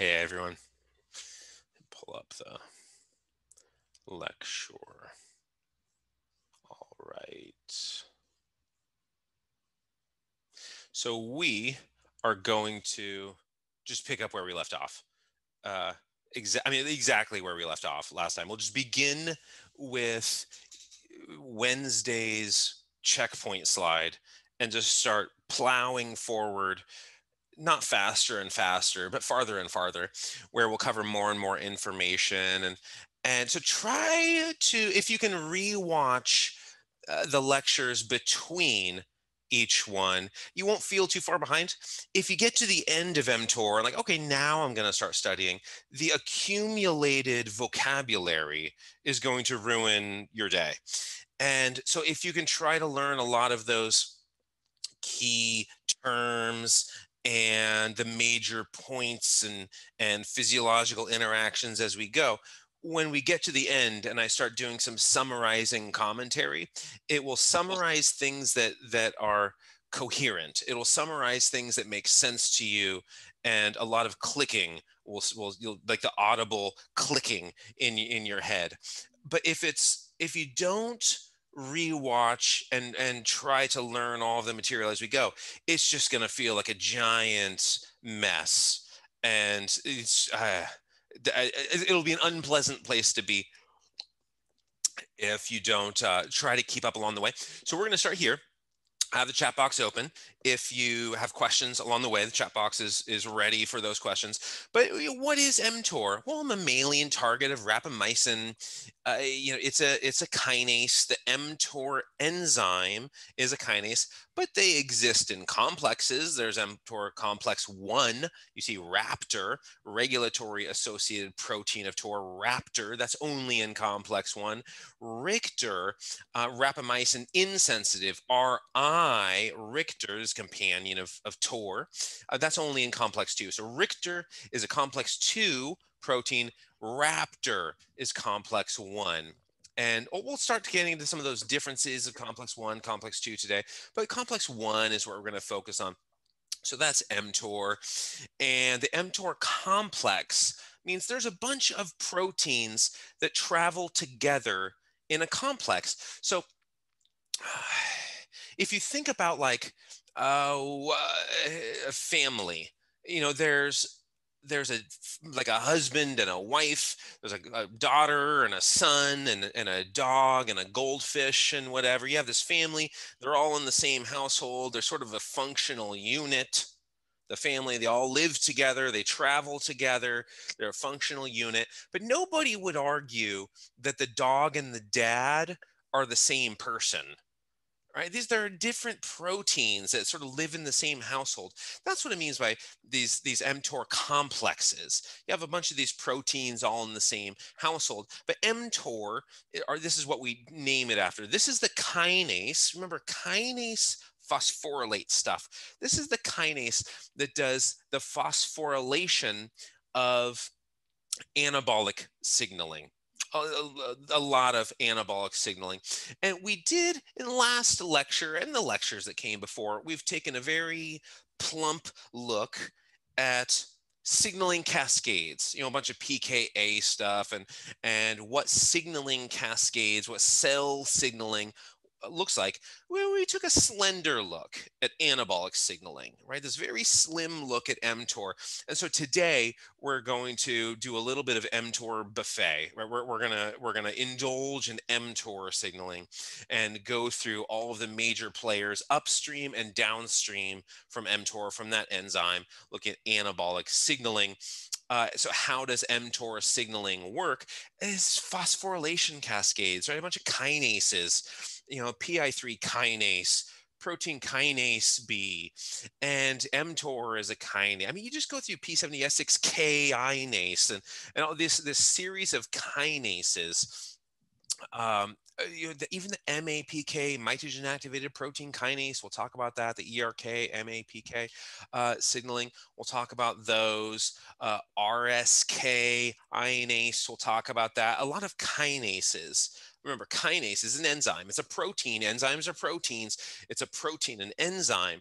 Hey everyone. Pull up the lecture. All right. So we are going to just pick up where we left off. Uh, exa- I mean, exactly where we left off last time. We'll just begin with Wednesday's checkpoint slide and just start plowing forward not faster and faster, but farther and farther, where we'll cover more and more information. And and so try to, if you can rewatch uh, the lectures between each one, you won't feel too far behind. If you get to the end of mTOR, like, okay, now I'm going to start studying, the accumulated vocabulary is going to ruin your day. And so if you can try to learn a lot of those key terms and the major points and and physiological interactions as we go. When we get to the end and i start doing some summarizing commentary it will summarize things that that are coherent. It will summarize things that make sense to you and a lot of clicking will will you'll like the audible clicking in in your head. But if it's if you don't rewatch and and try to learn all the material as we go it's just going to feel like a giant mess. And it's uh, it'll be an unpleasant place to be if you don't uh, try to keep up along the way. So we're going to start here. I have the chat box open. If you have questions along the way, the chat box is, is ready for those questions. But what is mTOR? Well, mammalian target of rapamycin. Uh, you know, it's a it's a kinase. The mTOR enzyme is a kinase, but they exist in complexes. There's mTOR complex one. You see Raptor, regulatory associated protein of TOR, Raptor. That's only in complex one. Rictor, uh, rapamycin insensitive, RI, Rictor's companion of, of TOR. Uh, that's only in complex two. So Rictor is a complex two protein. Raptor is complex one. And we'll start getting into some of those differences of complex one, complex two today. But complex one is what we're going to focus on. So that's mTOR. And the mTOR complex means there's a bunch of proteins that travel together in a complex. So if you think about like uh, a family, you know, there's there's a like a husband and a wife there's a, a, daughter and a son and, and a dog and a goldfish and whatever. You have this family they're all in the same household they're sort of a functional unit. The family they all live together they travel together they're a functional unit. But nobody would argue that the dog and the dad are the same person right? These there are different proteins that sort of live in the same household. That's what it means by these these mTOR complexes. You have a bunch of these proteins all in the same household, but mTOR, eh, or this is what we name it after. This is the kinase. Remember, kinase phosphorylate stuff. This is the kinase that does the phosphorylation of anabolic signaling a, lot of anabolic signaling. And we did in last lecture and the lectures that came before, we've taken a very plump look at signaling cascades you know a bunch of pka stuff and and what signaling cascades what cell signaling looks like, we took a slender look at anabolic signaling, right? This very slim look at mTOR. And so today we're going to do a little bit of mTOR buffet, right? We're, we're gonna we're gonna indulge in mTOR signaling and go through all of the major players upstream and downstream from mTOR from that enzyme, look at anabolic signaling. Uh, so how does mTOR signaling work? Is phosphorylation cascades, right? A bunch of kinases you know, PI3 kinase, protein kinase B, and mTOR is a kinase. I mean, you just go through P70S6 kinase and, and all this, this series of kinases. Um, uh, you know, the, even the MAPK, mitogen activated protein kinase, we'll talk about that. The ERK, MAPK uh, signaling, we'll talk about those. Uh, RSK, ionase, we'll talk about that. A lot of kinases remember kinase is an enzyme it's a protein enzymes are proteins it's a protein an enzyme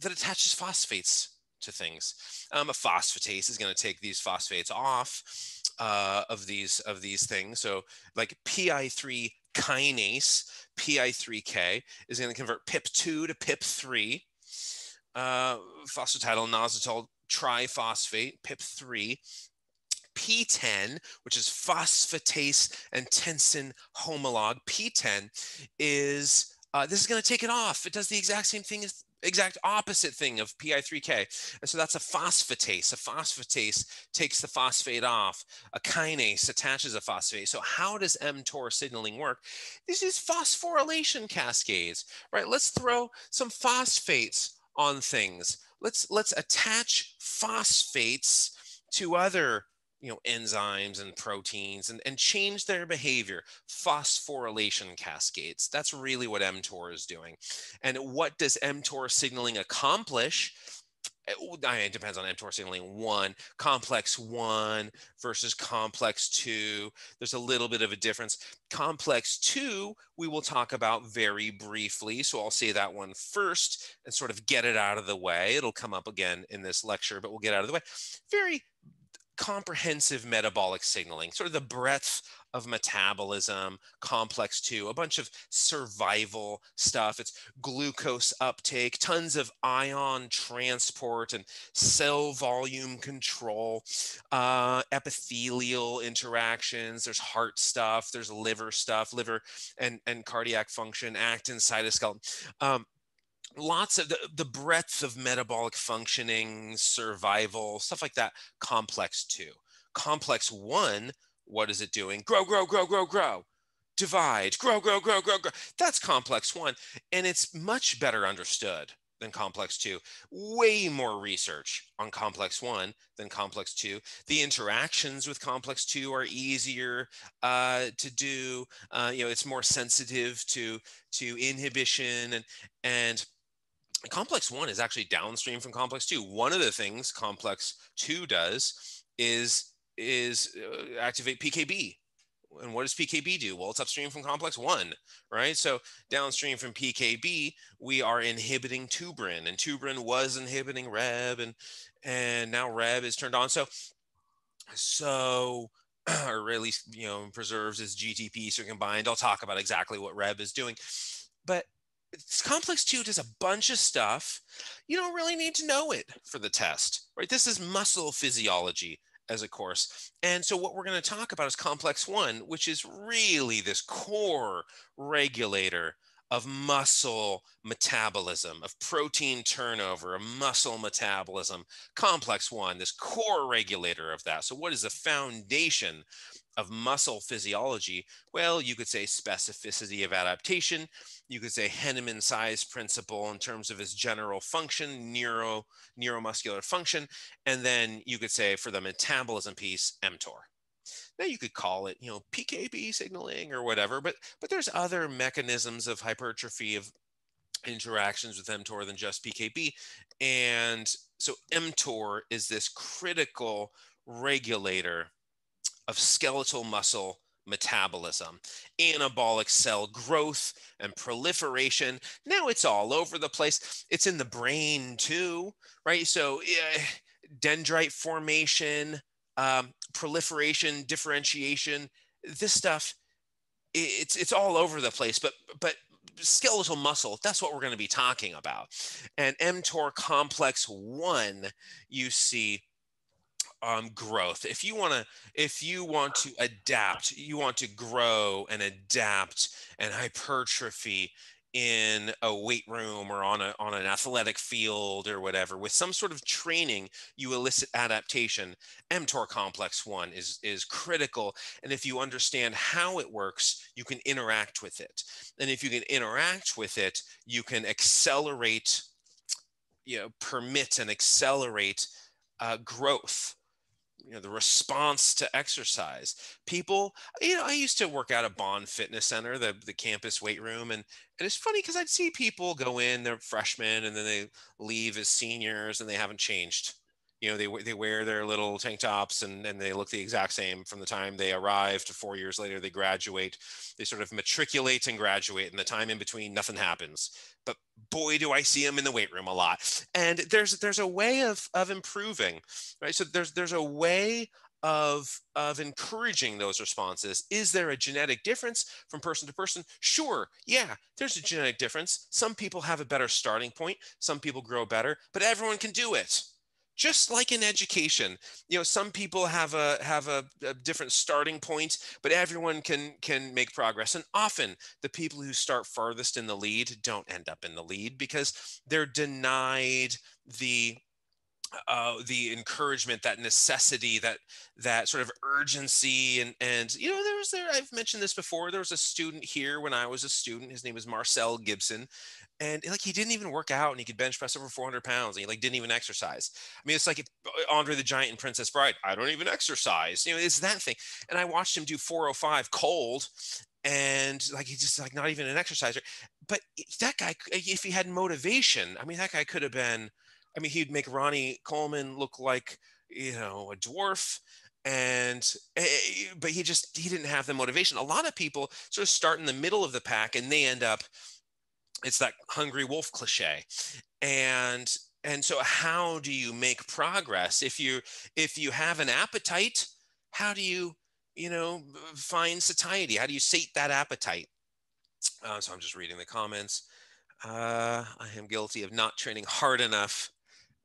that attaches phosphates to things. Um, a phosphatase is going to take these phosphates off uh, of these of these things. So like PI3 kinase, PI3K is going to convert PIP2 to PIP3. Uh, phosphatidylinositol triphosphate, PIP3, PTEN, which is phosphatase and tensin homolog. PTEN is uh, this is going to take it off. It does the exact same thing as exact opposite thing of PI3K. And so that's a phosphatase. A phosphatase takes the phosphate off. A kinase attaches a phosphate. So how does mTOR signaling work? This is phosphorylation cascades, right? Let's throw some phosphates on things. Let's let's attach phosphates to other you know enzymes and proteins and, and change their behavior phosphorylation cascades that's really what mtor is doing and what does mtor signaling accomplish eh, it depends on mTOR signaling one, complex one versus complex two. There's a little bit of a difference. Complex two, we will talk about very briefly. So I'll say that one first and sort of get it out of the way. It'll come up again in this lecture, but we'll get out of the way. Very comprehensive metabolic signaling, sort of the breadth of metabolism, complex two, a bunch of survival stuff. It's glucose uptake, tons of ion transport and cell volume control, uh, epithelial interactions. There's heart stuff, there's liver stuff, liver and, and cardiac function, actin, cytoskeleton. Um, lots of the, the breadth of metabolic functioning, survival, stuff like that. Complex two. Complex one, what is it doing? Grow, grow, grow, grow, grow. Divide, grow, grow, grow, grow, grow. That's complex one. And it's much better understood than complex two. Way more research on complex one than complex two. The interactions with complex two are easier uh, to do. Uh, you know, it's more sensitive to to inhibition and and complex one is actually downstream from complex two. One of the things complex two does is is uh, activate PKB. And what does PKB do? Well, it's upstream from complex one, right? So downstream from PKB, we are inhibiting tuberin, and tuberin was inhibiting Rheb, and and now Rheb is turned on. So so or at least you know preserves its GTP so combined. I'll talk about exactly what Rheb is doing, but complex 2 does a bunch of stuff you don't really need to know it for the test right this is muscle physiology as a course and so what we're going to talk about is complex 1 which is really this core regulator of muscle metabolism, of protein turnover, of muscle metabolism. Complex one, this core regulator of that. So, what is the foundation of muscle physiology? Well, you could say specificity of adaptation. You could say Henneman size principle in terms of its general function, neuro, neuromuscular function. And then you could say for the metabolism piece, mTOR. Now you could call it, you know, PKB signaling or whatever, but but there's other mechanisms of hypertrophy of interactions with mTOR than just PKB. And so mTOR is this critical regulator of skeletal muscle metabolism, anabolic cell growth and proliferation. Now it's all over the place. It's in the brain too, right? So uh, dendrite formation, um, proliferation, differentiation, this stuff, it's it's all over the place. But but skeletal muscle, that's what we're going to be talking about. And mTOR complex one, you see um, growth. If you want to, if you want to adapt, you want to grow and adapt and hypertrophy in a weight room or on a on an athletic field or whatever with some sort of training you elicit adaptation. mtor complex 1 is is critical and if you understand how it works you can interact with it. And if you can interact with it you can accelerate you know permit and accelerate uh, growth you know the response to exercise. People you know i used to work out at Baun fitness center the, the campus weight room and, and it's funny because i'd see people go in they're freshmen and then they leave as seniors and they haven't changed you know they they wear their little tank tops and and they look the exact same from the time they arrive to four years later they graduate. They sort of matriculate and graduate and the time in between nothing happens. But boy do i see them in the weight room a lot. And there's there's a way of of improving right? So there's there's a way of of encouraging those responses. Is there a genetic difference from person to person? Sure yeah there's a genetic difference. Some people have a better starting point. Some people grow better but everyone can do it just like in education you know some people have a have a, a, different starting point but everyone can can make progress. And often the people who start farthest in the lead don't end up in the lead because they're denied the uh, the encouragement, that necessity, that that sort of urgency, and and you know there was there I've mentioned this before. There was a student here when I was a student. His name was Marcel Gibson, and like he didn't even work out, and he could bench press over 400 pounds, and he like didn't even exercise. I mean, it's like uh, Andre the Giant and Princess Bride. I don't even exercise. You know, it's that thing. And I watched him do 405 cold, and like he's just like not even an exerciser. But that guy, if he had motivation, I mean, that guy could have been I mean, he'd make Ronnie Coleman look like you know a dwarf and eh, eh, but he just he didn't have the motivation. A lot of people sort of start in the middle of the pack and they end up it's that hungry wolf cliche. And and so how do you make progress? If you if you have an appetite how do you you know find satiety? How do you sate that appetite? Uh, so i'm just reading the comments. Uh, i am guilty of not training hard enough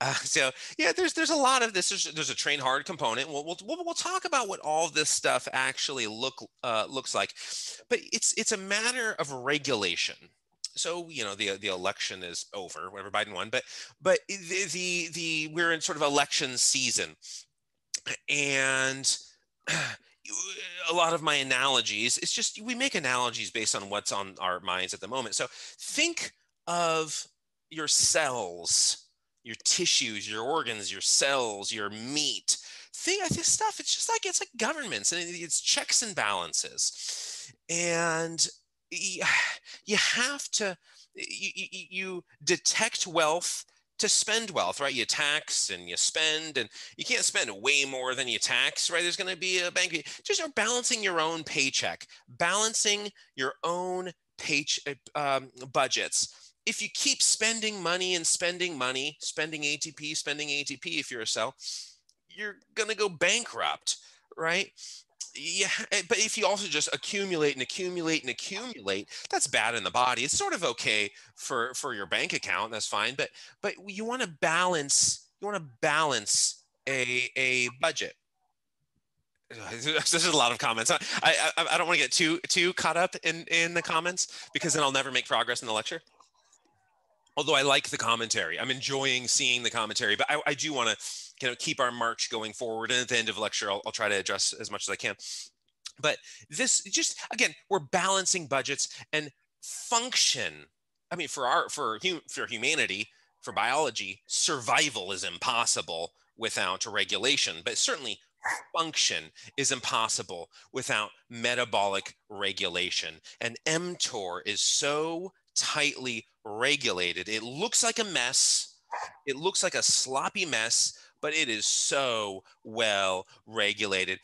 uh, so yeah, there's there's a lot of this. There's, there's a train hard component. We'll, we'll we'll talk about what all this stuff actually look uh, looks like, but it's it's a matter of regulation. So you know the the election is over, whatever Biden won, but but the the, the we're in sort of election season, and a lot of my analogies it's just we make analogies based on what's on our minds at the moment so think of your cells your tissues, your organs, your cells, your meat. Thing, this stuff, it's just like it's like governments and it's checks and balances. And you have to you, you detect wealth to spend wealth, right? You tax and you spend, and you can't spend way more than you tax, right? There's going to be a bank. Just are balancing your own paycheck, balancing your own page um, budgets if you keep spending money and spending money, spending ATP, spending ATP, if you're a cell, you're going to go bankrupt, right? Yeah, eh, but if you also just accumulate and accumulate and accumulate, that's bad in the body. It's sort of okay for for your bank account, that's fine. But but you want to balance. You want to balance a a budget. This is a lot of comments. I I, I don't want to get too too caught up in in the comments because then I'll never make progress in the lecture although I like the commentary, I'm enjoying seeing the commentary, but I, I do want to you know keep our march going forward. And at the end of lecture, I'll, I'll try to address as much as I can. But this just again, we're balancing budgets and function. I mean, for our for for humanity, for biology, survival is impossible without regulation, but certainly function is impossible without metabolic regulation. And mTOR is so tightly regulated. It looks like a mess. It looks like a sloppy mess, but it is so well regulated.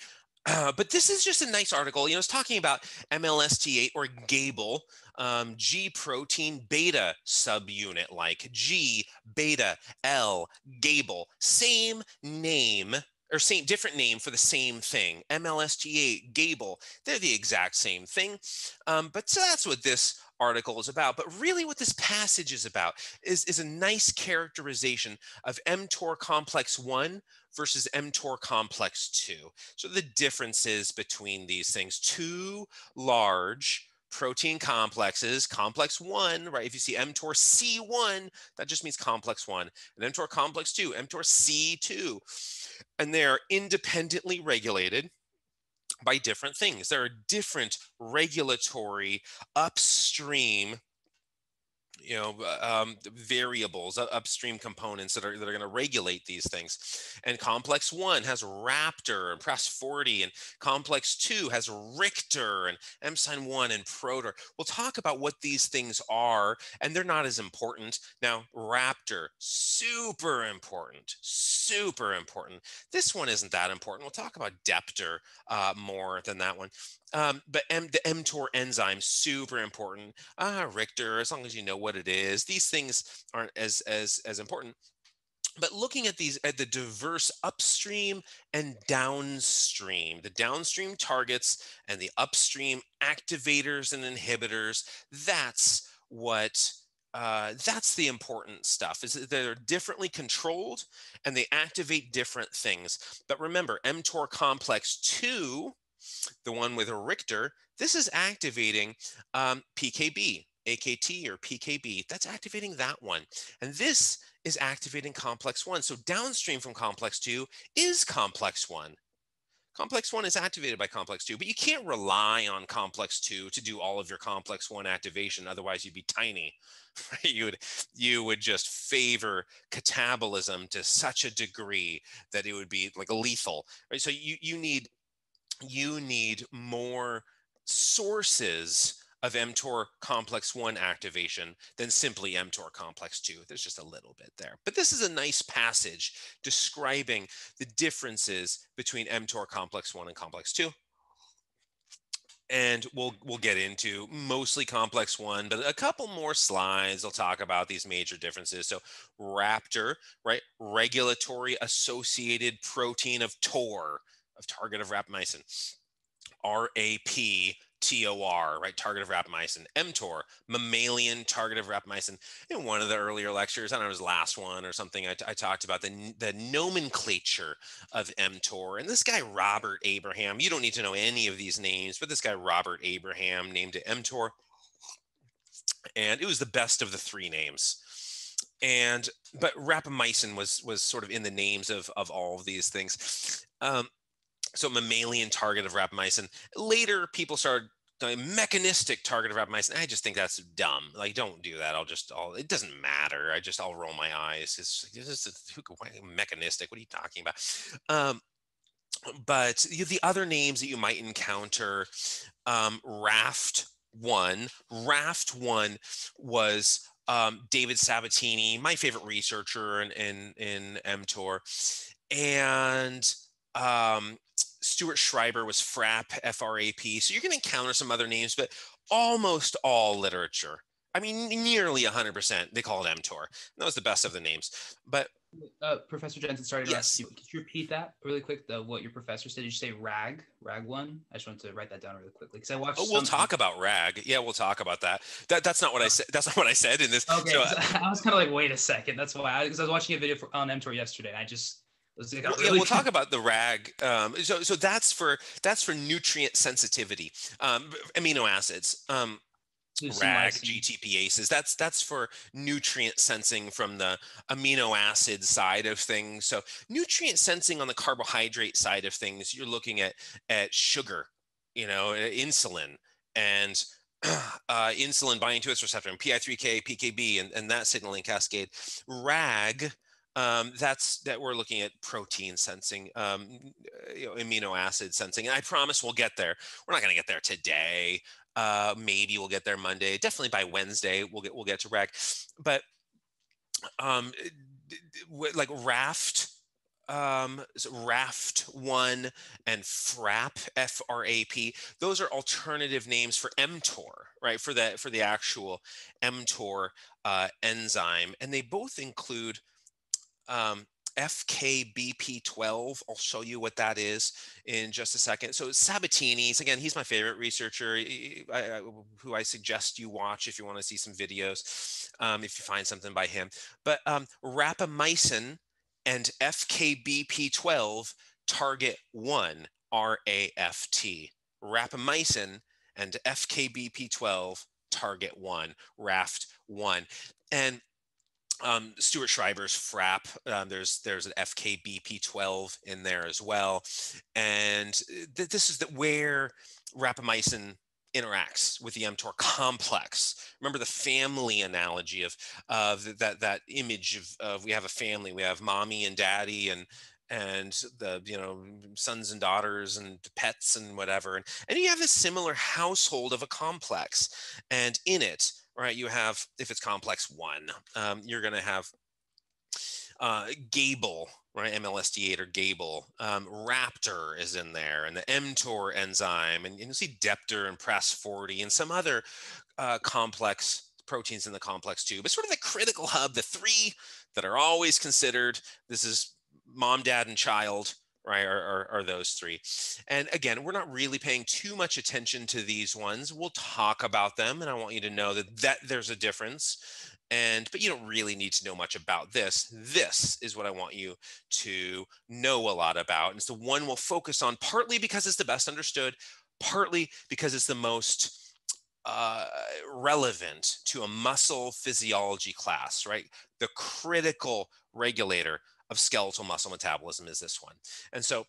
Uh, but this is just a nice article. You know, it's talking about MLST8 or Gable, um, G protein beta subunit, like G beta L Gable, same name or same different name for the same thing. MLST8 Gable, they're the exact same thing. Um, but so that's what this article is about. But really, what this passage is about is, is a nice characterization of mTOR complex 1 versus mTOR complex 2. So, the differences between these things two large protein complexes, complex 1, right? If you see mTOR C1, that just means complex 1, and mTOR complex 2, mTOR C2. And they're independently regulated by different things. There are different regulatory upstream you know um, variables upstream components that are that are going to regulate these things. And complex one has raptor and PRAS40 and complex two has rictor and mSin1 and protor we'll talk about what these things are and they're not as important. Now raptor super important important. This one isn't that important. We'll talk about Deptor uh, more than that one. Um, but M, the mTOR enzyme, super important. Uh, Rictor, as long as you know what it is, these things aren't as as as important but looking at these at the diverse upstream and downstream the downstream targets and the upstream activators and inhibitors that's what uh, that's the important stuff is that they're differently controlled and they activate different things but remember mtor complex 2 the one with a rictor this is activating um, pkb akt or pkb that's activating that one and this is activating complex one. So downstream from complex two is complex one. Complex one is activated by complex two, but you can't rely on complex two to do all of your complex one activation. Otherwise, you'd be tiny. You would you would just favor catabolism to such a degree that it would be like lethal. Right? So you you need you need more sources of mTOR complex 1 activation than simply mTOR complex 2. There's just a little bit there. But this is a nice passage describing the differences between mTOR complex 1 and complex 2. And we'll we'll get into mostly complex 1, but a couple more slides will talk about these major differences. So RAPTOR, right? Regulatory associated protein of TOR, of target of rapamycin. RAP TOR, right, target of rapamycin, mTOR, mammalian target of rapamycin. In one of the earlier lectures, I don't know, it was last one or something, I, talked about the, the nomenclature of mTOR. And this guy, Robert Abraham, you don't need to know any of these names, but this guy, Robert Abraham, named it mTOR. And it was the best of the three names and but rapamycin was was sort of in the names of of all of these things um, so mammalian target of rapamycin. Later, people started mechanistic target of rapamycin. I just think that's dumb. Like, don't do that. I'll just, I'll, it doesn't matter. I just, I'll roll my eyes. It's, it's just mechanistic. What are you talking about? Um, but the other names that you might encounter, um, Raft one, Raft one was um, David Sabatini, my favorite researcher in in, in mTOR, and um, Stuart Schreiber was FRAP, F-R-A-P. So you're going to encounter some other names, but almost all literature. I mean, nearly 100%. They call it mTOR. That was the best of the names. But uh, Professor Jensen, sorry to yes. you. Could you repeat that really quick? The, what your professor said? Did you say RAG? RAG one? I just wanted to write that down really quickly because I watched. Oh, we'll talk about RAG. Yeah, we'll talk about that. That that's not what I said. That's not what I said in this. Okay, so, I was kind of like, wait a second. That's why because I, I, was watching a video for, on mTOR yesterday. And I just well, really yeah, we'll talk about the rag. Um, so, so that's for that's for nutrient sensitivity, um, amino acids. Um, RAG, GTPases. That's that's for nutrient sensing from the amino acid side of things. So nutrient sensing on the carbohydrate side of things, you're looking at at sugar, you know, insulin, and uh, insulin binding to its receptor, and PI3K, PKB, and, and that signaling cascade. RAG um, that's that we're looking at protein sensing, um, you know, amino acid sensing. I promise we'll get there. We're not going to get there today. Uh, maybe we'll get there Monday. Definitely by Wednesday we'll get we'll get to reg. But um, like raft um raft one and frap f-r-a-p those are alternative names for mtor right for that for the actual mtor uh, enzyme and they both include um, FKBP12. I'll show you what that is in just a second. So Sabatini's, again, he's my favorite researcher I, I, who I suggest you watch if you want to see some videos, um, if you find something by him. But um, rapamycin and FKBP12 target 1, R-A-F-T. Rapamycin and FKBP12 target 1, RAFT 1. And um, Stuart Schreiber's FRAP. Um, there's there's an FKBP12 in there as well, and uh, th- this is the, where rapamycin interacts with the mTOR complex. Remember the family analogy of of that that image of, of we have a family. We have mommy and daddy and and the you know sons and daughters and pets and whatever and, and you have this similar household of a complex and in it right? You have, if it's complex one, um, you're going to have uh, Gable, right? MLST8 or Gable. Um, Raptor is in there, and the mTOR enzyme, and, and you see Deptor and Pras40 and some other uh, complex proteins in the complex too. But sort of the critical hub, the three that are always considered. This is mom, dad, and child right are, are, are, those three. And again we're not really paying too much attention to these ones. We'll talk about them and i want you to know that that there's a difference. And but you don't really need to know much about this. This is what i want you to know a lot about. And so one we'll focus on partly because it's the best understood partly because it's the most uh, relevant to a muscle physiology class right? The critical regulator of skeletal muscle metabolism is this one. And so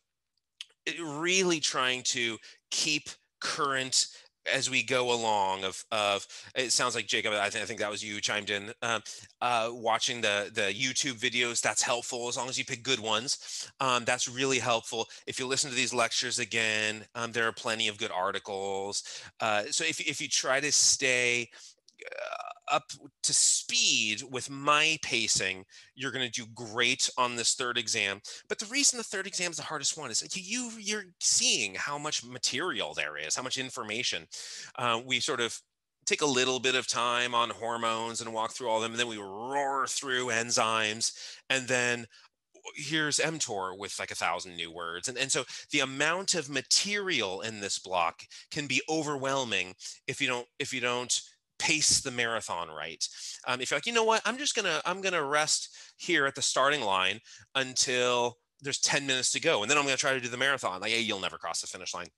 really trying to keep current as we go along of of it sounds like jacob i think, I think that was you chimed in um, uh, watching the the youtube videos that's helpful as long as you pick good ones. Um, that's really helpful. If you listen to these lectures again um, there are plenty of good articles. Uh, so if, if you try to stay uh, up to speed with my pacing, you're going to do great on this third exam. But the reason the third exam is the hardest one is you you're seeing how much material there is, how much information. Uh, we sort of take a little bit of time on hormones and walk through all of them, and then we roar through enzymes, and then here's mTOR with like a thousand new words. And, and so the amount of material in this block can be overwhelming if you don't if you don't pace the marathon right. Um, if you're like, you know what, I'm just gonna I'm gonna rest here at the starting line until there's 10 minutes to go, and then I'm gonna try to do the marathon. Like, hey, you'll never cross the finish line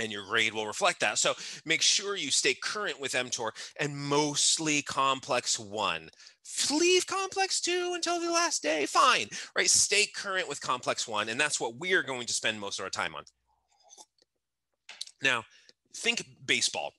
and your grade will reflect that. So make sure you stay current with mTOR and mostly complex one. Leave complex two until the last day, fine, right? Stay current with complex one, and that's what we're going to spend most of our time on. Now, think baseball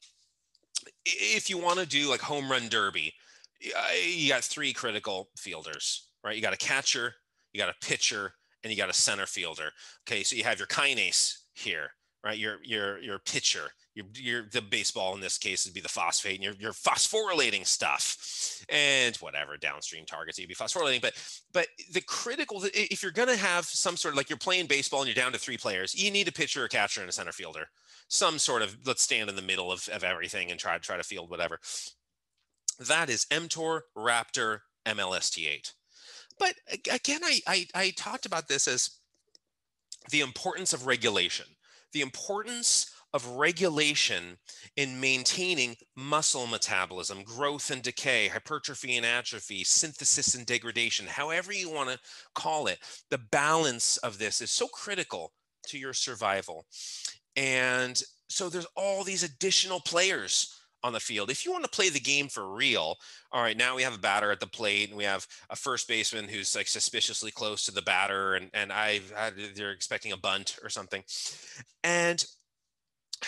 if you want to do like home run derby, you got three critical fielders, right? You got a catcher, you got a pitcher, and you got a center fielder. Okay, so you have your kinase here, right? Your your your pitcher, your your the baseball in this case would be the phosphate, and you're, you're phosphorylating stuff, and whatever downstream targets you'd be phosphorylating. But but the critical if you're gonna have some sort of like you're playing baseball and you're down to three players, you need a pitcher, a catcher, and a center fielder some sort of let's stand in the middle of, of everything and try to try to field whatever. That is mTOR, Raptor, MLST8. But again, I, I, I talked about this as the importance of regulation, the importance of regulation in maintaining muscle metabolism, growth and decay, hypertrophy and atrophy, synthesis and degradation, however you want to call it. The balance of this is so critical to your survival. And so there's all these additional players on the field. If you want to play the game for real, all right, now we have a batter at the plate and we have a first baseman who's like suspiciously close to the batter and and I they're expecting a bunt or something. And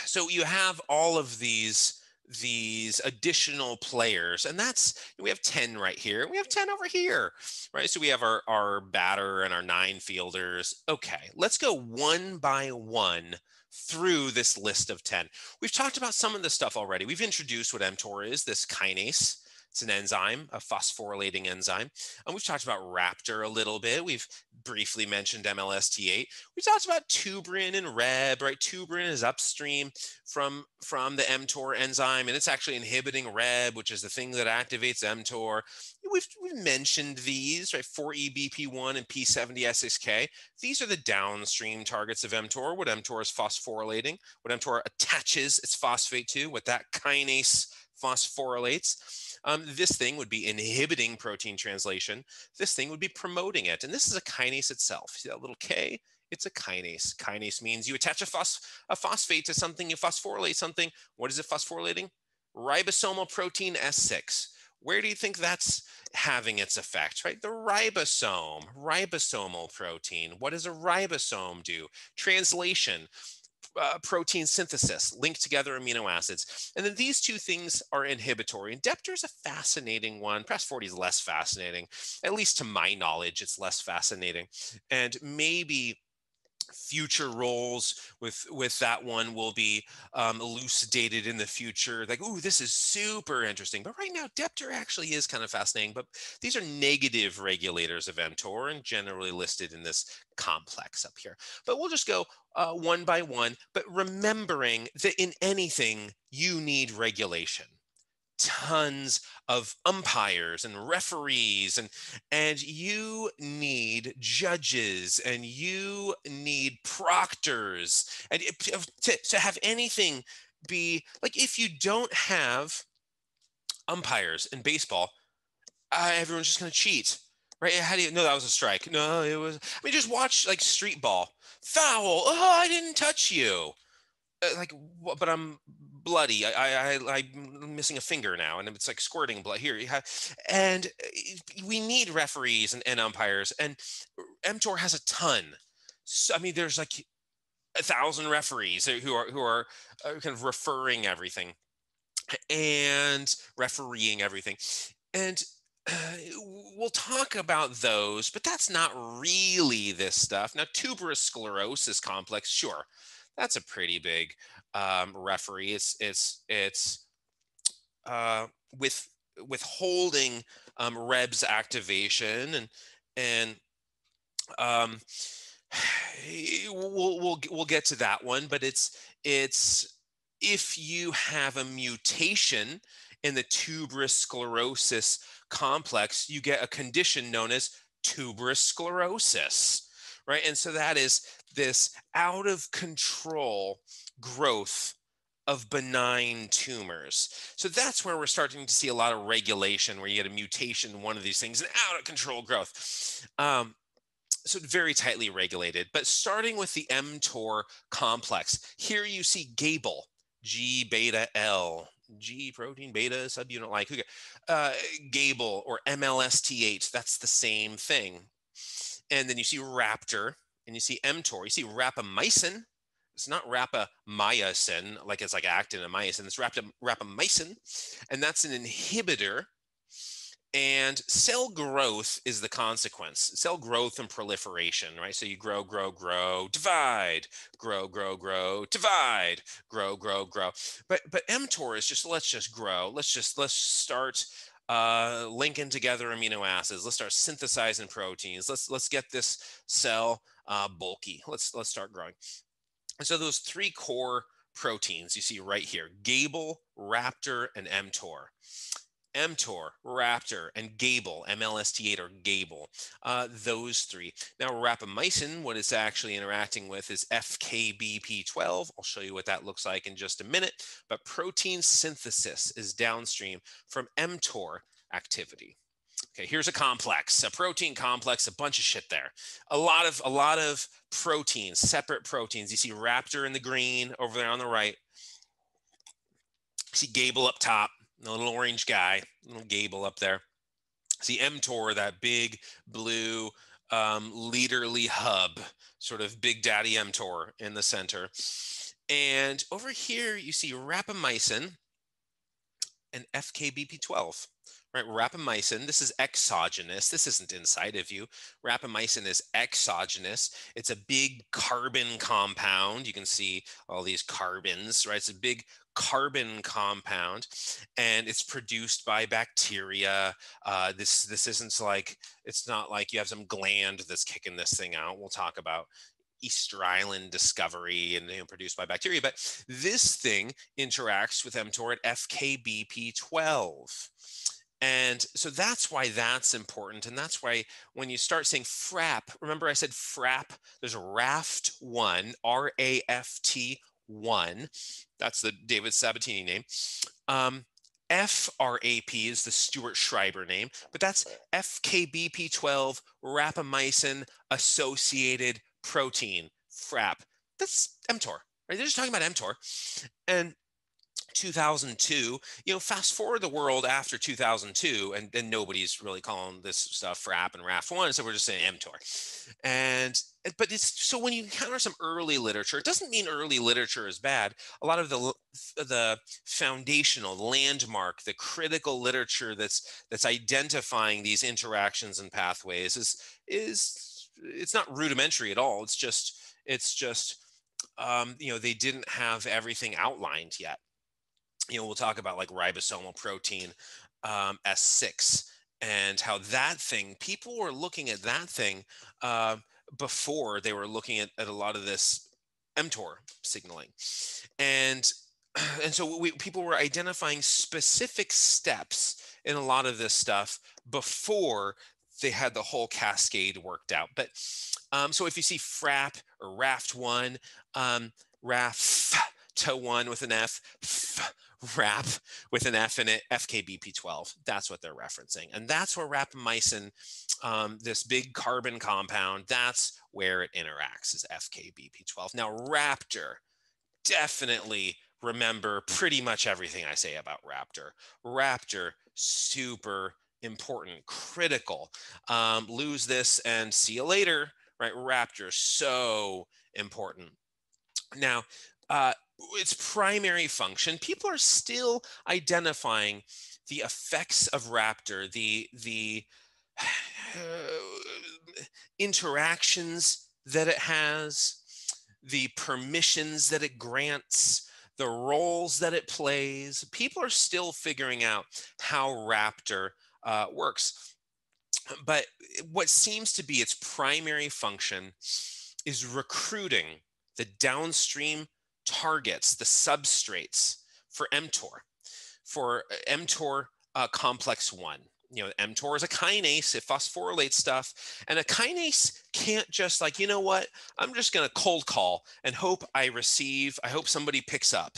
so you have all of these these additional players and that's we have 10 right here we have 10 over here right so we have our our batter and our nine fielders okay let's go one by one through this list of 10. We've talked about some of this stuff already. We've introduced what mTOR is, this kinase. It's an enzyme, a phosphorylating enzyme. And we've talked about Raptor a little bit. We've briefly mentioned MLST8. We talked about tuberin and Rheb, right? Tuberin is upstream from, from the mTOR enzyme, and it's actually inhibiting Rheb, which is the thing that activates mTOR. We've, we've mentioned these, right? 4EBP1 and P70S6K. These are the downstream targets of mTOR, what mTOR is phosphorylating, what mTOR attaches its phosphate to, what that kinase phosphorylates. Um, this thing would be inhibiting protein translation. This thing would be promoting it. And this is a kinase itself. See that little K? It's a kinase. Kinase means you attach a, phos a phosphate to something, you phosphorylate something. What is it phosphorylating? Ribosomal protein S6. Where do you think that's having its effect, right? The ribosome, ribosomal protein. What does a ribosome do? Translation uh, protein synthesis, link together amino acids. And then these two things are inhibitory. And Deptor is a fascinating one. PRAS40 is less fascinating. At least to my knowledge, it's less fascinating. And maybe future roles with with that one will be um, elucidated in the future like oh this is super interesting. But right now deptor actually is kind of fascinating but these are negative regulators of mtor and generally listed in this complex up here. But we'll just go uh, one by one but remembering that in anything you need regulation tons of umpires and referees and and you need judges and you need proctors. And to, to have anything be like if you don't have umpires in baseball uh, everyone's just going to cheat right? How do you know that was a strike. No it was i mean just watch like street ball. Foul. Oh i didn't touch you. Uh, like but i'm bloody. I, I, I'm missing a finger now, and it's like squirting blood. Here you have, and uh, we need referees and, and umpires, and mTOR has a ton. So, I mean, there's like a thousand referees who are who are uh, kind of referring everything and refereeing everything, and uh, we'll talk about those, but that's not really this stuff. Now, tuberous sclerosis complex, sure, that's a pretty big um, referee. It's it's it's uh, with withholding um, Rheb's activation and and um, we'll we'll we'll get to that one, but it's it's if you have a mutation in the tuberous sclerosis complex, you get a condition known as tuberous sclerosis, right? And so that is this out of control growth of benign tumors. So that's where we're starting to see a lot of regulation, where you get a mutation in one of these things and out of control growth. Um, so very tightly regulated. But starting with the mTOR complex, here you see Gable, G beta L, G protein beta subunit like uh, Gable or MLST8. That's the same thing. And then you see Raptor and you see mTOR. You see rapamycin it's not rapamycin, like it's like actin and myosin. It's rapamycin, and that's an inhibitor. And cell growth is the consequence. Cell growth and proliferation, right? So you grow, grow, grow, divide, grow, grow, grow, divide, grow, grow, grow. But but mTOR is just let's just grow. Let's just let's start uh, linking together amino acids. Let's start synthesizing proteins. Let's let's get this cell uh, bulky. Let's let's start growing. And so those three core proteins you see right here, Gable, Raptor, and mTOR. mTOR, Raptor, and Gable, MLST8 or Gable, uh, those three. Now, rapamycin, what it's actually interacting with is FKBP12. I'll show you what that looks like in just a minute. But protein synthesis is downstream from mTOR activity. Okay, here's a complex, a protein complex, a bunch of shit there. A lot of a lot of proteins, separate proteins. You see Raptor in the green over there on the right. See Gable up top, the little orange guy, little Gable up there. See mTOR, that big blue um, leaderly hub, sort of Big Daddy mTOR in the center. And over here, you see rapamycin and FKBP12 right? Rapamycin, this is exogenous. This isn't inside of you. Rapamycin is exogenous. It's a big carbon compound. You can see all these carbons, right? It's a big carbon compound and it's produced by bacteria uh, this this isn't like it's not like you have some gland that's kicking this thing out we'll talk about Easter Island discovery and you know, produced by bacteria, but this thing interacts with mTOR at FKBP12. And so that's why that's important. And that's why when you start saying FRAP, remember I said FRAP, there's a RAFT 1, R A F T 1. That's the David Sabatini name. Um, FRAP is the Stuart Schreiber name, but that's FKBP12 rapamycin associated protein, FRAP. That's mTOR, right? They're just talking about mTOR. And 2002 you know fast forward the world after 2002 and then nobody's really calling this stuff FRAP and RAF1 so we're just saying mTOR and but it's so when you encounter some early literature it doesn't mean early literature is bad. A lot of the the foundational landmark the critical literature that's that's identifying these interactions and pathways is is it's not rudimentary at all. It's just It's just, um, you know, they didn't have everything outlined yet. You know, we'll talk about like ribosomal protein um, S6 and how that thing, people were looking at that thing uh, before they were looking at, at a lot of this mTOR signaling. And and so we, people were identifying specific steps in a lot of this stuff before they had the whole cascade worked out. But um, so if you see FRAP or RAFT1, um, RAF to one with an F, f RAP with an F in it, FKBP12. That's what they're referencing. And that's where rapamycin, um, this big carbon compound, that's where it interacts is FKBP12. Now, Raptor, definitely remember pretty much everything I say about Raptor. Raptor, super important, critical. Um, lose this and see you later, right? Raptor, so important. Now, uh, its primary function, people are still identifying the effects of Raptor, the the uh, interactions that it has, the permissions that it grants, the roles that it plays. People are still figuring out how Raptor uh, works. But what seems to be its primary function is recruiting the downstream targets, the substrates for mTOR, for uh, mTOR uh, complex 1. You know, mTOR is a kinase, it phosphorylates stuff, and a kinase can't just like, you know what, I'm just to cold call and hope I receive, I hope somebody picks up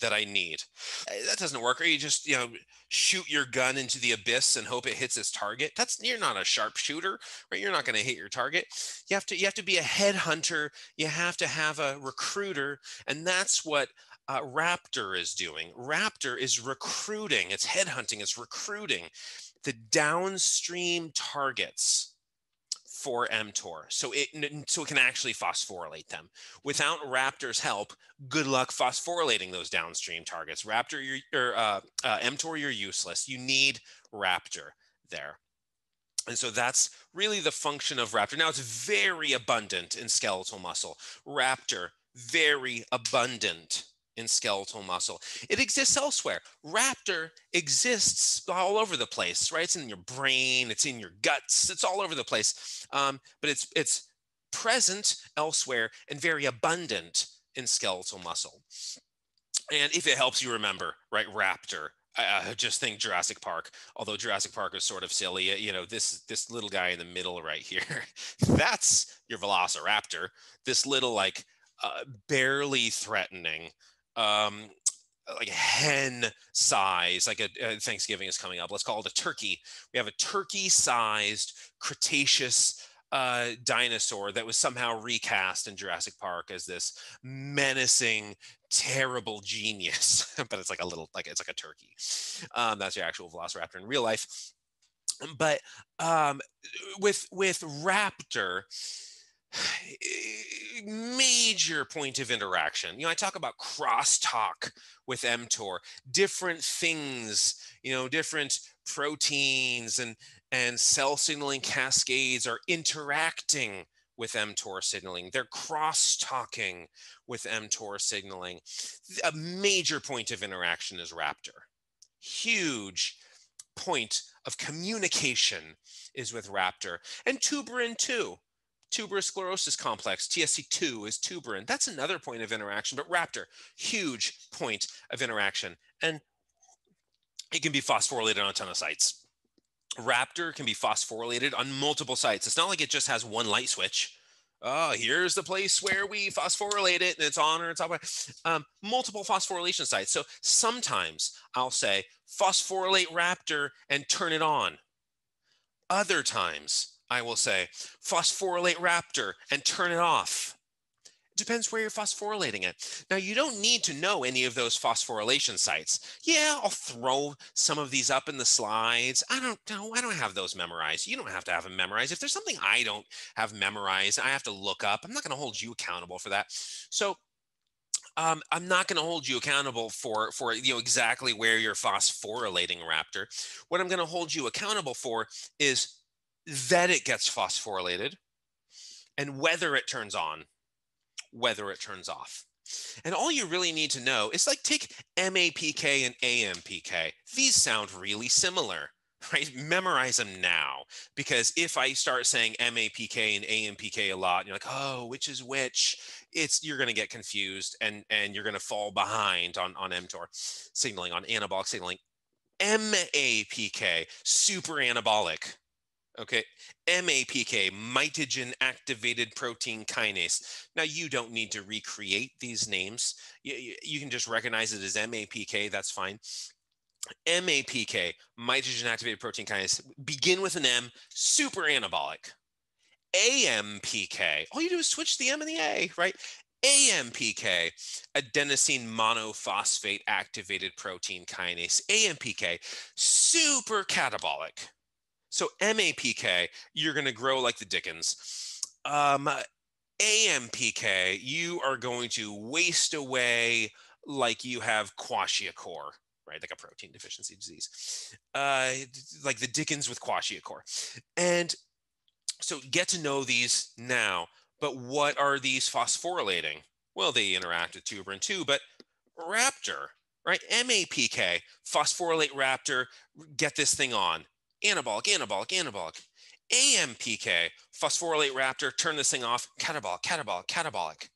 that I need. Eh, that doesn't work. Or you just, you know, shoot your gun into the abyss and hope it hits its target. That's you're not a sharpshooter, right? You're not going to hit your target. You have to you have to be a headhunter. You have to have a recruiter, and that's what uh, Raptor is doing. Raptor is recruiting. It's headhunting. It's recruiting the downstream targets for mTOR. So it so it can actually phosphorylate them. Without Raptor's help, good luck phosphorylating those downstream targets. Raptor, you're, uh, uh, mTOR, you're useless. You need Raptor there. And so that's really the function of Raptor. Now it's very abundant in skeletal muscle. Raptor, very abundant in skeletal muscle. It exists elsewhere. Raptor exists all over the place, right? It's in your brain, it's in your guts, it's all over the place. Um, but it's it's present elsewhere and very abundant in skeletal muscle. And if it helps you remember, right, Raptor. I just think Jurassic Park, although Jurassic Park is sort of silly, you know, this this little guy in the middle right here, that's your Velociraptor. This little like uh, barely threatening um, like a hen size, like a, uh, Thanksgiving is coming up. Let's call it a turkey. We have a turkey-sized Cretaceous uh, dinosaur that was somehow recast in Jurassic Park as this menacing, terrible genius. but it's like a little, like it's like a turkey. Um, that's your actual Velociraptor in real life. But um, with with Raptor major point of interaction. You know, I talk about crosstalk with mTOR, different things, you know, different proteins and and cell signaling cascades are interacting with mTOR signaling. They're cross-talking with mTOR signaling. A major point of interaction is Raptor. Huge point of communication is with Raptor and tuberin too tuberous sclerosis complex, TSC2 is tuberin. That's another point of interaction, but Raptor, huge point of interaction. And it can be phosphorylated on a ton of sites. Raptor can be phosphorylated on multiple sites. It's not like it just has one light switch. Oh, here's the place where we phosphorylate it and it's on or it's off. Um, multiple phosphorylation sites. So sometimes I'll say phosphorylate Raptor and turn it on. Other times I will say, phosphorylate Raptor and turn it off. It depends where you're phosphorylating it. Now, you don't need to know any of those phosphorylation sites. Yeah, I'll throw some of these up in the slides. I don't know. I don't have those memorized. You don't have to have them memorized. If there's something I don't have memorized, I have to look up. I'm not going to hold you accountable for that. So um, I'm not going to hold you accountable for for you know exactly where you're phosphorylating Raptor. What I'm going to hold you accountable for is that it gets phosphorylated and whether it turns on. whether it turns off. And all you really need to know is like take MAPK and AMPK. These sound really similar, right? Memorize them now because if I start saying MAPK and AMPK a lot, you're like, oh, which is which? It's you're going to get confused and and you're going to fall behind on on mTOR signaling on anabolic signaling. MAPK, super anabolic. Okay, MAPK, mitogen activated protein kinase. Now, you don't need to recreate these names. You, you can just recognize it as MAPK, that's fine. MAPK, mitogen activated protein kinase, begin with an M, super anabolic. AMPK, all you do is switch the M and the A, right? AMPK, adenosine monophosphate activated protein kinase, AMPK, super catabolic. So MAPK, you're going to grow like the Dickens. Um, AMPK, you are going to waste away like you have kwashiorkor, right? Like a protein deficiency disease, uh, like the Dickens with kwashiorkor. And so get to know these now. But what are these phosphorylating? Well, they interact with tuberin too, but Raptor, right? MAPK, phosphorylate Raptor, get this thing on anabolic, anabolic, anabolic. AMPK, phosphorylate raptor, turn this thing off, catabolic, catabolic, catabolic.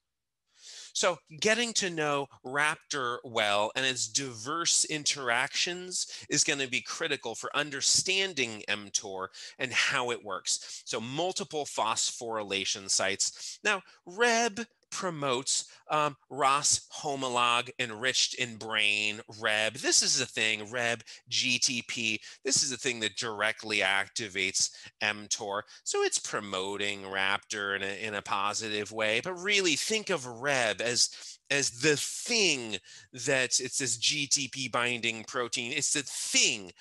So getting to know Raptor well and its diverse interactions is going to be critical for understanding mTOR and how it works. So multiple phosphorylation sites. Now, Rheb promotes um, Ras homolog enriched in brain, Rheb. This is a thing, Rheb, GTP. This is a thing that directly activates mTOR. So it's promoting Raptor in a, in a positive way. But really think of Rheb as as the thing that it's this GTP binding protein. It's the thing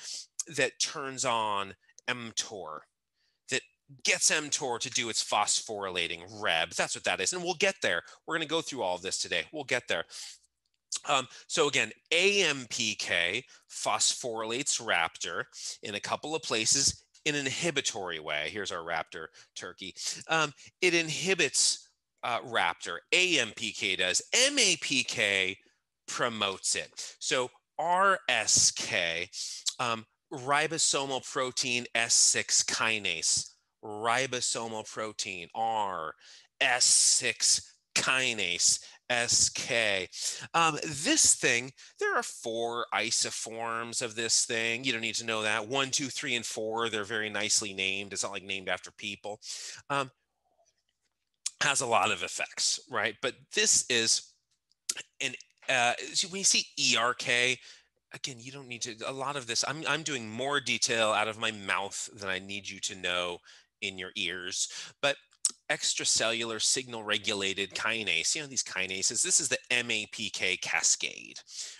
that turns on mTOR gets mTOR to do its phosphorylating Rheb. That's what that is. And we'll get there. We're going to go through all of this today. We'll get there. Um, so again, AMPK phosphorylates raptor in a couple of places in an inhibitory way. Here's our raptor turkey. Um, it inhibits uh, raptor. AMPK does. MAPK promotes it. So RSK, um, ribosomal protein S6 kinase ribosomal protein, R, S6 kinase, SK. Um, this thing, there are four isoforms of this thing. You don't need to know that. One, two, three, and four, they're very nicely named. It's not like named after people. Um, has a lot of effects, right? But this is an, uh, when you see ERK, again, you don't need to, a lot of this, I'm, I'm doing more detail out of my mouth than I need you to know in your ears. But extracellular signal regulated kinase, you know, these kinases, this is the MAPK cascade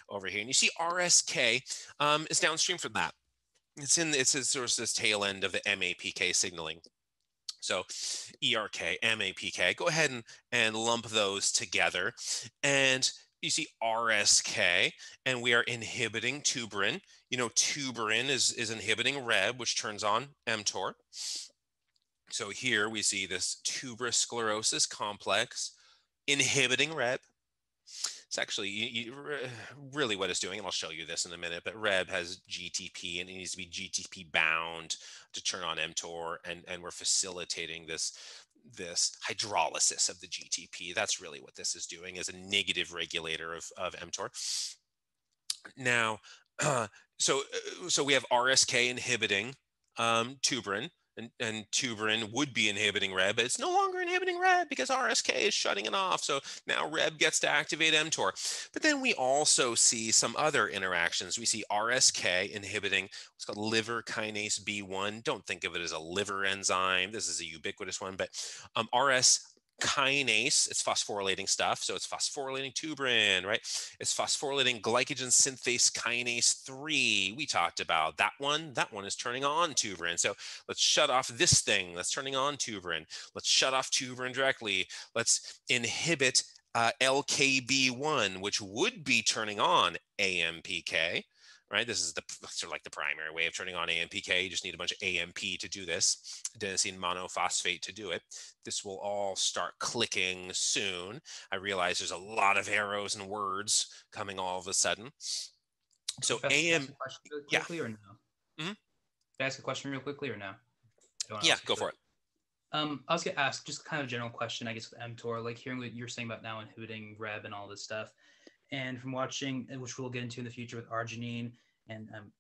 over here. And you see RSK um, is downstream from that. It's in, it's sort of this tail end of the MAPK signaling. So ERK, MAPK, go ahead and, and lump those together. And you see RSK, and we are inhibiting tuberin. You know, tuberin is, is inhibiting Rheb, which turns on mTOR. So here we see this tuberous sclerosis complex inhibiting Rheb. It's actually you, you, really what it's doing, and I'll show you this in a minute. But Rheb has GTP, and it needs to be GTP bound to turn on mTOR, and and we're facilitating this this hydrolysis of the GTP. That's really what this is doing, as a negative regulator of of mTOR. Now, uh, so so we have RSK inhibiting um, tuberin and, and tuberin would be inhibiting Rheb, but it's no longer inhibiting Rheb because RSK is shutting it off. So now Rheb gets to activate mTOR. But then we also see some other interactions. We see RSK inhibiting what's called liver kinase B1. Don't think of it as a liver enzyme. This is a ubiquitous one, but um, RS kinase, it's phosphorylating stuff. So it's phosphorylating tuberin, right? It's phosphorylating glycogen synthase kinase 3. We talked about that one. That one is turning on tuberin. So let's shut off this thing that's turning on tuberin. Let's shut off tuberin directly. Let's inhibit uh, LKB1, which would be turning on AMPK. Right? This is the sort of like the primary way of turning on AMPK. You just need a bunch of AMP to do this, adenosine monophosphate to do it. This will all start clicking soon. I realize there's a lot of arrows and words coming all of a sudden. So AM, ask a question really yeah. or no? Mhm. Can I ask a question real quickly or no? Yeah, go for it. Um, I was gonna ask just kind of a general question, I guess, with mTOR, like hearing what you're saying about now inhibiting Rheb and all this stuff, and from watching, which we'll get into in the future with arginine and um,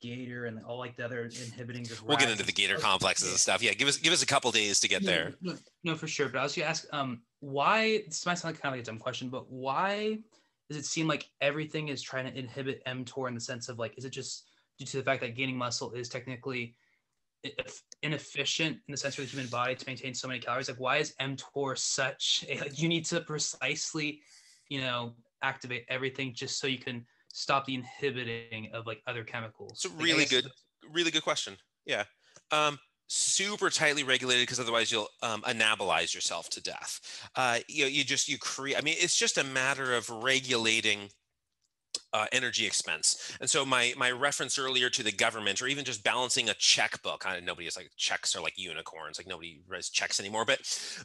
Gator and all like the other inhibiting. We'll get into the gator stuff. complexes and stuff. Yeah, give us give us a couple days to get No, there. No, no, for sure. But I was gonna ask, um, why? This might sound like kind of like a dumb question, but why does it seem like everything is trying to inhibit mTOR in the sense of like, is it just due to the fact that gaining muscle is technically inefficient in the sense for the human body to maintain so many calories? Like, why is mTOR such a like you need to precisely, you know, activate everything just so you can stop the inhibiting of like other chemicals? It's a Like, really good, really good question. Yeah. Um, super tightly regulated because otherwise you'll um, anabolize yourself to death. Uh, you know, you just you create. I mean, it's just a matter of regulating. Uh, energy expense, and so my my reference earlier to the government, or even just balancing a checkbook. I, nobody is like checks are like unicorns, like nobody writes checks anymore. But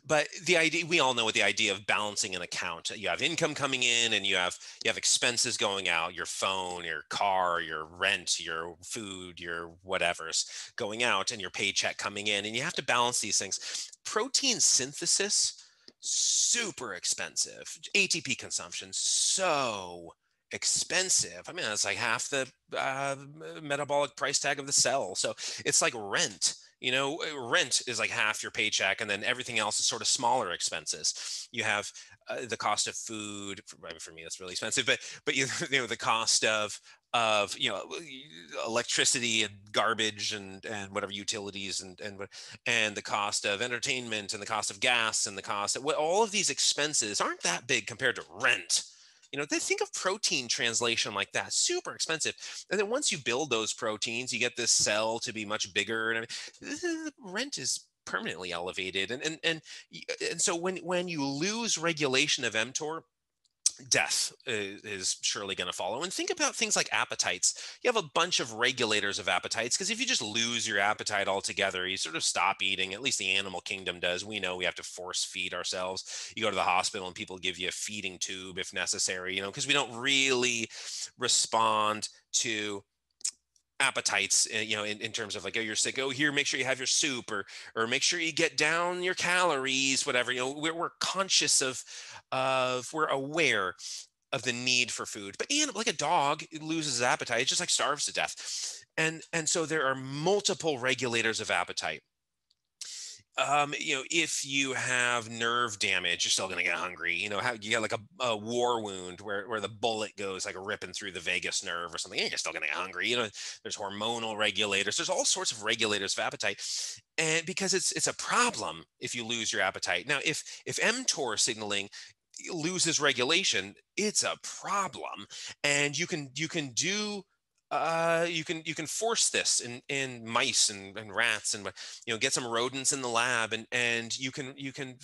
but the idea, we all know what the idea of balancing an account. You have income coming in, and you have you have expenses going out. Your phone, your car, your rent, your food, your whatever's going out, and your paycheck coming in, and you have to balance these things. Protein synthesis super expensive. ATP consumption so expensive. I mean, it's like half the uh, metabolic price tag of the cell. So it's like rent. You know, uh, rent is like half your paycheck, and then everything else is sort of smaller expenses. You have uh, the cost of food. For, for me, that's really expensive. But but you, know, the cost of of you know electricity and garbage and and whatever utilities and and and the cost of entertainment and the cost of gas and the cost of all of these expenses aren't that big compared to rent you know they think of protein translation like that super expensive and then once you build those proteins you get this cell to be much bigger and everything. the rent is permanently elevated and and and, and so when when you lose regulation of mtor death is, surely going to follow. And think about things like appetites. You have a bunch of regulators of appetites because if you just lose your appetite altogether, you sort of stop eating. At least the animal kingdom does. We know we have to force feed ourselves. You go to the hospital and people give you a feeding tube if necessary, you know, because we don't really respond to appetites uh, you know in, in terms of like oh you're sick oh here make sure you have your soup or or make sure you get down your calories whatever you know we're, we're conscious of of we're aware of the need for food. But and like a dog it loses appetite it just like starves to death. And and so there are multiple regulators of appetite um, you know, if you have nerve damage, you're still going to get hungry. You know, how you got like a, a war wound where, where the bullet goes like ripping through the vagus nerve or something, you're still going to get hungry. You know, there's hormonal regulators. There's all sorts of regulators of appetite, and because it's it's a problem if you lose your appetite. Now, if if mTOR signaling loses regulation, it's a problem, and you can you can do uh, you can you can force this in in mice and, and rats and you know get some rodents in the lab and and you can you can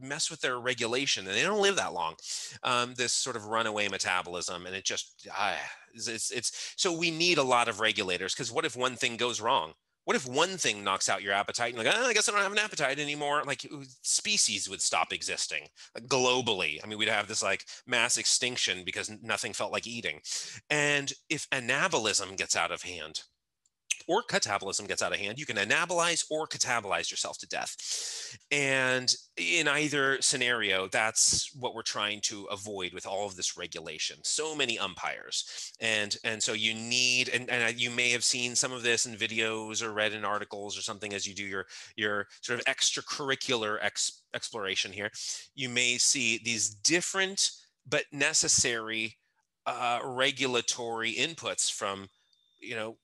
mess with their regulation and they don't live that long um, this sort of runaway metabolism and it just ah, it's, it's it's so we need a lot of regulators because what if one thing goes wrong what if one thing knocks out your appetite and like oh, i guess i don't have an appetite anymore like species would stop existing like, globally. I mean we'd have this like mass extinction because nothing felt like eating. And if anabolism gets out of hand or catabolism gets out of hand, you can anabolize or catabolize yourself to death. And in either scenario, that's what we're trying to avoid with all of this regulation. So many umpires. And, and so you need, and, and you may have seen some of this in videos or read in articles or something as you do your, your sort of extracurricular ex, exploration here. You may see these different but necessary uh, regulatory inputs from, you know,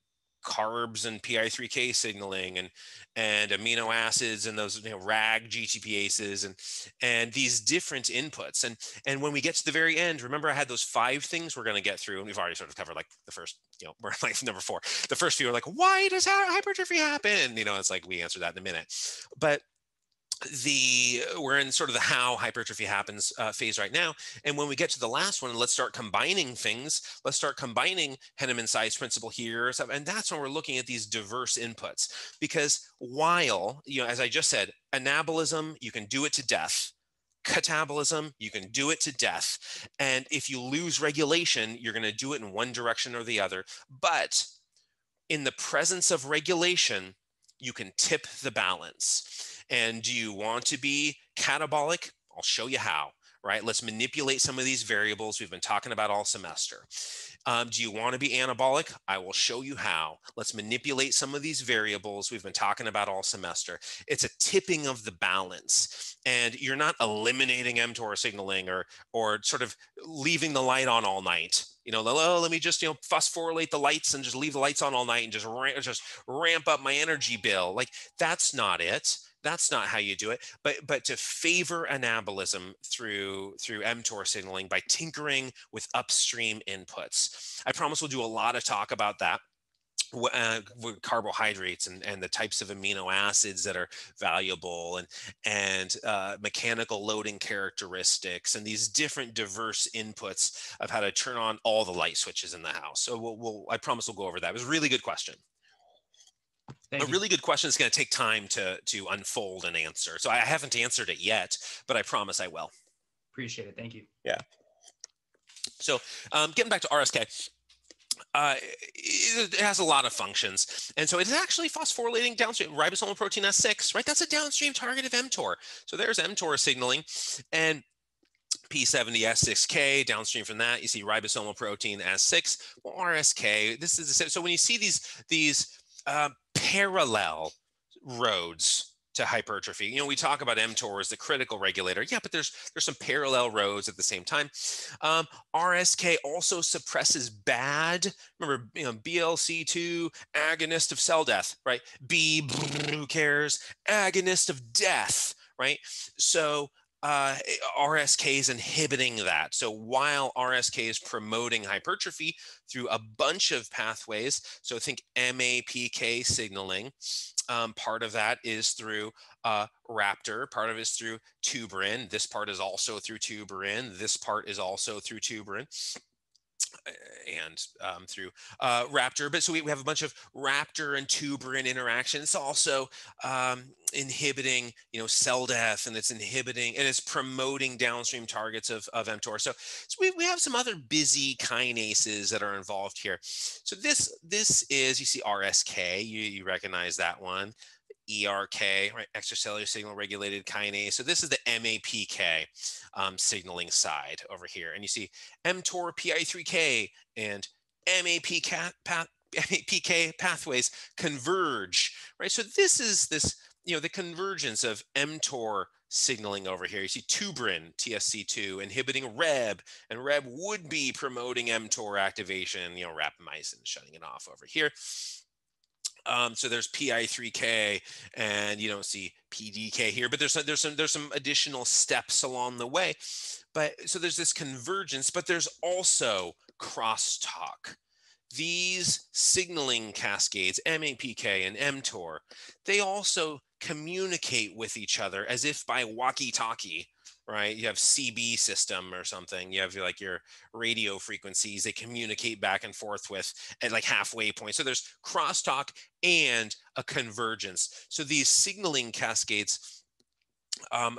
carbs and PI3K signaling and and amino acids and those you know RAG GTPases and and these different inputs. And and when we get to the very end remember I had those five things we're going to get through and we've already sort of covered like the first you know we're like number 4 the first few are like why does hypertrophy happen? You know it's like we answer that in a minute. But the we're in sort of the how hypertrophy happens uh, phase right now and when we get to the last one let's start combining things. Let's start combining Henneman size principle here and that's when we're looking at these diverse inputs because while you know as i just said anabolism you can do it to death catabolism you can do it to death and if you lose regulation you're going to do it in one direction or the other but in the presence of regulation you can tip the balance and do you want to be catabolic? I'll show you how, right? Let's manipulate some of these variables we've been talking about all semester. Um, do you want to be anabolic? I will show you how. Let's manipulate some of these variables we've been talking about all semester. It's a tipping of the balance, and you're not eliminating mTOR signaling or or sort of leaving the light on all night. You know, oh, let me just you know phosphorylate the lights and just leave the lights on all night and just just ramp up my energy bill. Like that's not it that's not how you do it but but to favor anabolism through through mtor signaling by tinkering with upstream inputs i promise we'll do a lot of talk about that uh, with carbohydrates and, and the types of amino acids that are valuable and and uh, mechanical loading characteristics and these different diverse inputs of how to turn on all the light switches in the house. So we'll, we'll I promise we'll go over that. It was a really good question. Thank a really good question is going to take time to to unfold and answer. So I haven't answered it yet, but I promise I will. Appreciate it. Thank you. Yeah. So um, getting back to RSK, uh, it, has a lot of functions. And so it is actually phosphorylating downstream ribosomal protein S6, right? That's a downstream target of mTOR. So there's mTOR signaling. And P70S6K, downstream from that, you see ribosomal protein S6, well, RSK. This is the, so when you see these these uh, parallel roads to hypertrophy. You know, we talk about mTOR as the critical regulator. Yeah, but there's there's some parallel roads at the same time. Um, RSK also suppresses bad. Remember, you know, BCL2 agonist of cell death, right? B, who cares? Agonist of death, right? So uh, RSK is inhibiting that. So while RSK is promoting hypertrophy through a bunch of pathways, so think MAPK signaling, um, part of that is through uh, Raptor, part of it is through tuberin. This part is also through tuberin. This part is also through tuberin and um, through uh, Raptor. But so we, we, have a bunch of Raptor and tuberin interactions. It's also um, inhibiting, you know, cell death, and it's inhibiting and it's promoting downstream targets of, of mTOR. So, so we, we have some other busy kinases that are involved here. So this this is you see RSK, you, you recognize that one. ERK, right, extracellular signal regulated kinase. So this is the MAPK um, signaling side over here. And you see mTOR PI3K and MAPK, path, MAPK pathways converge, right? So this is this, you know, the convergence of mTOR signaling over here. You see tuberin, TSC2, inhibiting Rheb, and Rheb would be promoting mTOR activation, you know, rapamycin shutting it off over here. Um, so there's PI3K, and you don't see PDK here, but there's there's some there's some additional steps along the way. But so there's this convergence, but there's also crosstalk. These signaling cascades, MAPK and mTOR, they also communicate with each other as if by walkie-talkie right? You have CB system or something. You have like your radio frequencies they communicate back and forth with at like halfway point. So there's crosstalk and a convergence. So these signaling cascades um,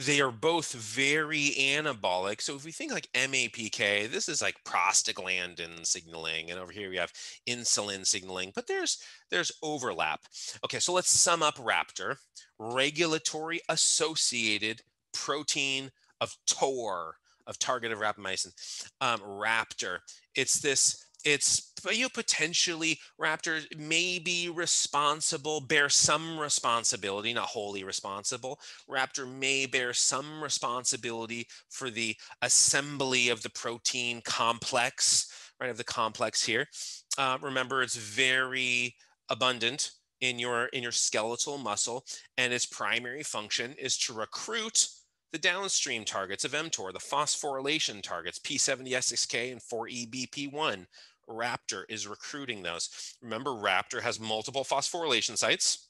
they are both very anabolic. So if we think like MAPK, this is like prostaglandin signaling, and over here we have insulin signaling, but there's there's overlap. Okay, so let's sum up Raptor. Regulatory associated protein of TOR, of target of rapamycin, um, Raptor. It's this, it's you know, potentially Raptor may be responsible, bear some responsibility, not wholly responsible. Raptor may bear some responsibility for the assembly of the protein complex, right, of the complex here. Uh, remember, it's very abundant in your in your skeletal muscle and its primary function is to recruit the downstream targets of mTOR, the phosphorylation targets, P70S6K and 4EBP1. Raptor is recruiting those. Remember, Raptor has multiple phosphorylation sites.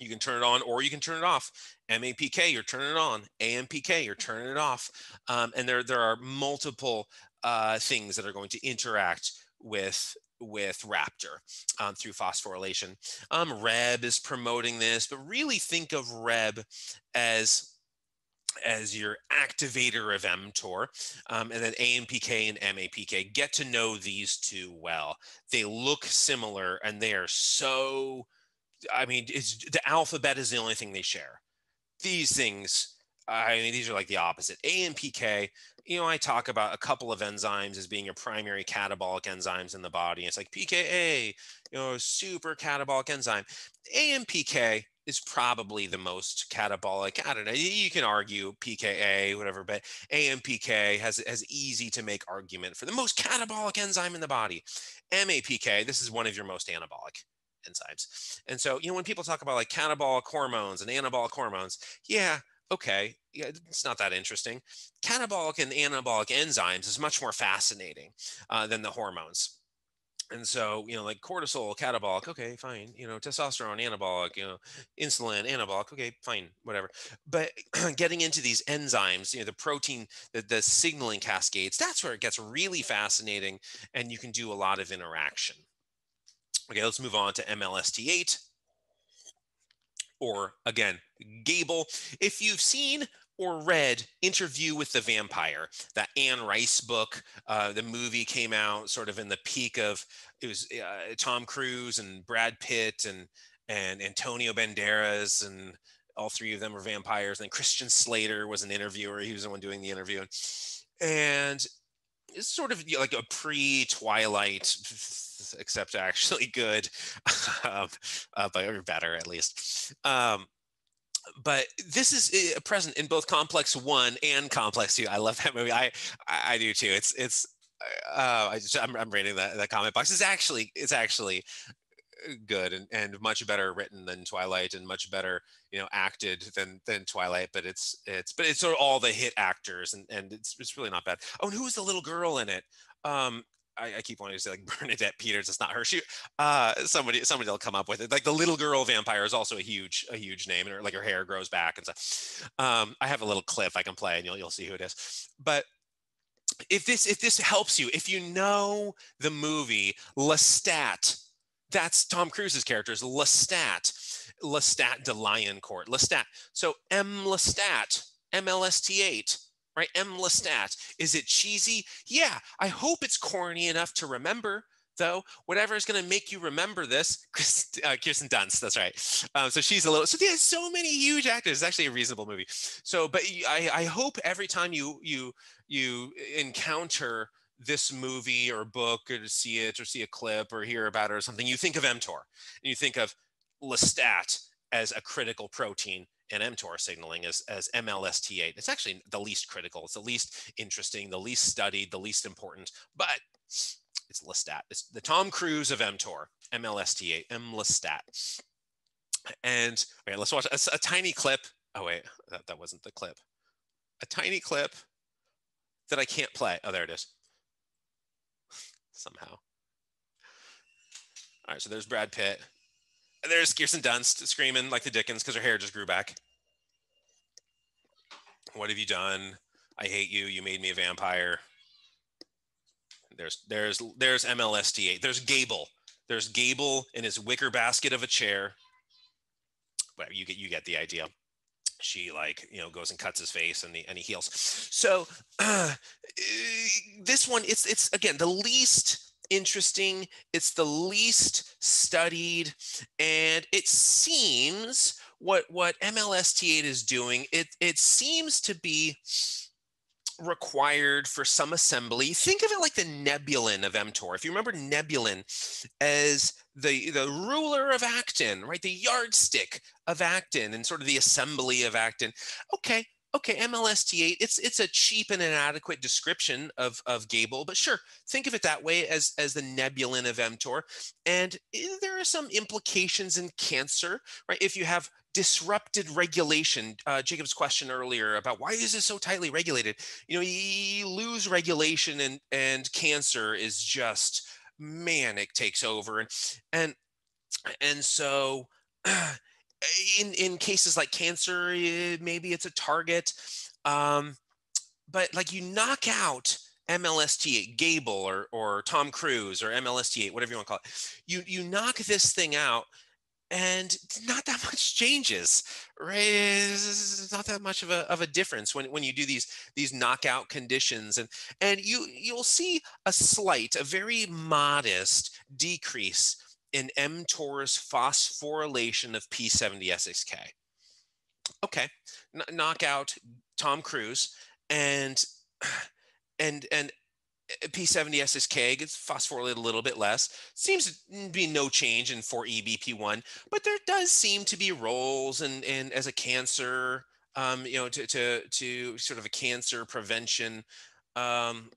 you can turn it on or you can turn it off. MAPK, you're turning it on. AMPK, you're turning it off. Um, and there, there are multiple uh, things that are going to interact with with Raptor um, through phosphorylation. Um, Rheb is promoting this, but really think of Rheb as as your activator of mTOR, um, and then AMPK and MAPK. Get to know these two well. They look similar, and they are so. I mean, it's the alphabet is the only thing they share. These things, I mean, these are like the opposite. AMPK you know, I talk about a couple of enzymes as being your primary catabolic enzymes in the body. It's like PKA, you know, super catabolic enzyme. AMPK is probably the most catabolic. I don't know. You can argue PKA, whatever, but AMPK has has easy to make argument for the most catabolic enzyme in the body. MAPK, this is one of your most anabolic enzymes. And so, you know, when people talk about like catabolic hormones and anabolic hormones, yeah, okay, yeah, it's not that interesting. Catabolic and anabolic enzymes is much more fascinating uh, than the hormones. And so, you know, like cortisol, catabolic, okay, fine. You know, testosterone, anabolic, you know, insulin, anabolic, okay, fine, whatever. But getting into these enzymes, you know, the protein, the, the signaling cascades, that's where it gets really fascinating and you can do a lot of interaction. Okay, let's move on to MLST8 or again, Gable. If you've seen or read Interview with the Vampire, that Anne Rice book, uh, the movie came out sort of in the peak of it was uh, Tom Cruise and Brad Pitt and and Antonio Banderas and all three of them were vampires. And Christian Slater was an interviewer; he was the one doing the interview, and it's sort of like a pre-Twilight except actually good, um, uh, but or better at least. Um, but this is eh, present in both Complex One and Complex Two. I love that movie. I I, do too. It's it's uh, I just I'm, I'm reading that that comment box. It's actually it's actually uh, good and, and much better written than Twilight and much better you know acted than than Twilight. But it's it's but it's sort of all the hit actors and and it's it's really not bad. Oh, and who was the little girl in it? Um, I, I, keep wanting to say like Bernadette Peters. It's not her. She, uh, somebody, somebody will come up with it. Like the little girl vampire is also a huge, a huge name, and her, like her hair grows back and stuff. Um, I have a little clip I can play, and you'll you'll see who it is. But if this if this helps you, if you know the movie Lestat, that's Tom Cruise's character is Lestat, Lestat de Lioncourt, Lestat. So M Lestat, MLST8 right? M. Lestat. Is it cheesy? Yeah, I hope it's corny enough to remember. Though whatever is going to make you remember this, uh, Kirsten Dunst. That's right. Um, so she's a little. So there's so many huge actors. It's actually a reasonable movie. So, but I, I hope every time you you you encounter this movie or book or see it or see a clip or hear about it or something, you think of mTOR and you think of Lestat as a critical protein and mTOR signaling as, as MLST8. It's actually the least critical. It's the least interesting, the least studied, the least important, but it's Lestat. It's the Tom Cruise of mTOR, MLST8, MLestat. And okay, let's watch a, a tiny clip. Oh wait, that, that wasn't the clip. A tiny clip that I can't play. Oh, there it is. Somehow. All right, so there's Brad Pitt there's Kirsten Dunst screaming like the Dickens because her hair just grew back. What have you done? I hate you. You made me a vampire. There's there's there's MLST8. There's Gable. There's Gable in his wicker basket of a chair. But you get you get the idea. She like you know goes and cuts his face and he and he heals. So uh, this one it's it's again the least interesting, it's the least studied, and it seems what what MLST8 is doing, it it seems to be required for some assembly. Think of it like the nebulin of mTOR. If you remember nebulin as the the ruler of actin, right? The yardstick of actin and sort of the assembly of actin. Okay, okay, MLST8, it's it's a cheap and inadequate description of, of Gable, but sure, think of it that way as, as the nebulin of mTOR. And eh, there are some implications in cancer, right? If you have disrupted regulation, uh, Jacob's question earlier about why is this so tightly regulated? You know, you lose regulation and, and cancer is just manic takes over. And, and, and so in in cases like cancer, eh, maybe it's a target. Um, but like you knock out MLST8, Gable or or Tom Cruise or MLST8, whatever you want to call it. You you knock this thing out and not that much changes right it's not that much of a, of a difference when, when you do these these knockout conditions and and you you'll see a slight a very modest decrease in mTOR's phosphorylation of P70S6K okay N- knock out Tom Cruise and and and P70 SSK gets phosphorylated a little bit less. Seems to be no change in 4EBP1, but there does seem to be roles and in, as a cancer, um, you know, to, to, to sort of a cancer prevention um,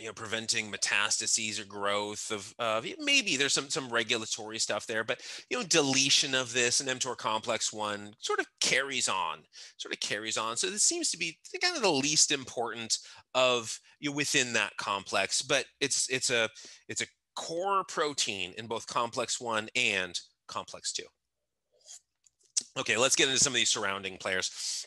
you know preventing metastases or growth of uh, maybe there's some some regulatory stuff there but you know deletion of this and mTOR complex one sort of carries on sort of carries on. So this seems to be kind of the least important of you know, within that complex but it's it's a it's a core protein in both complex one and complex two. Okay let's get into some of these surrounding players.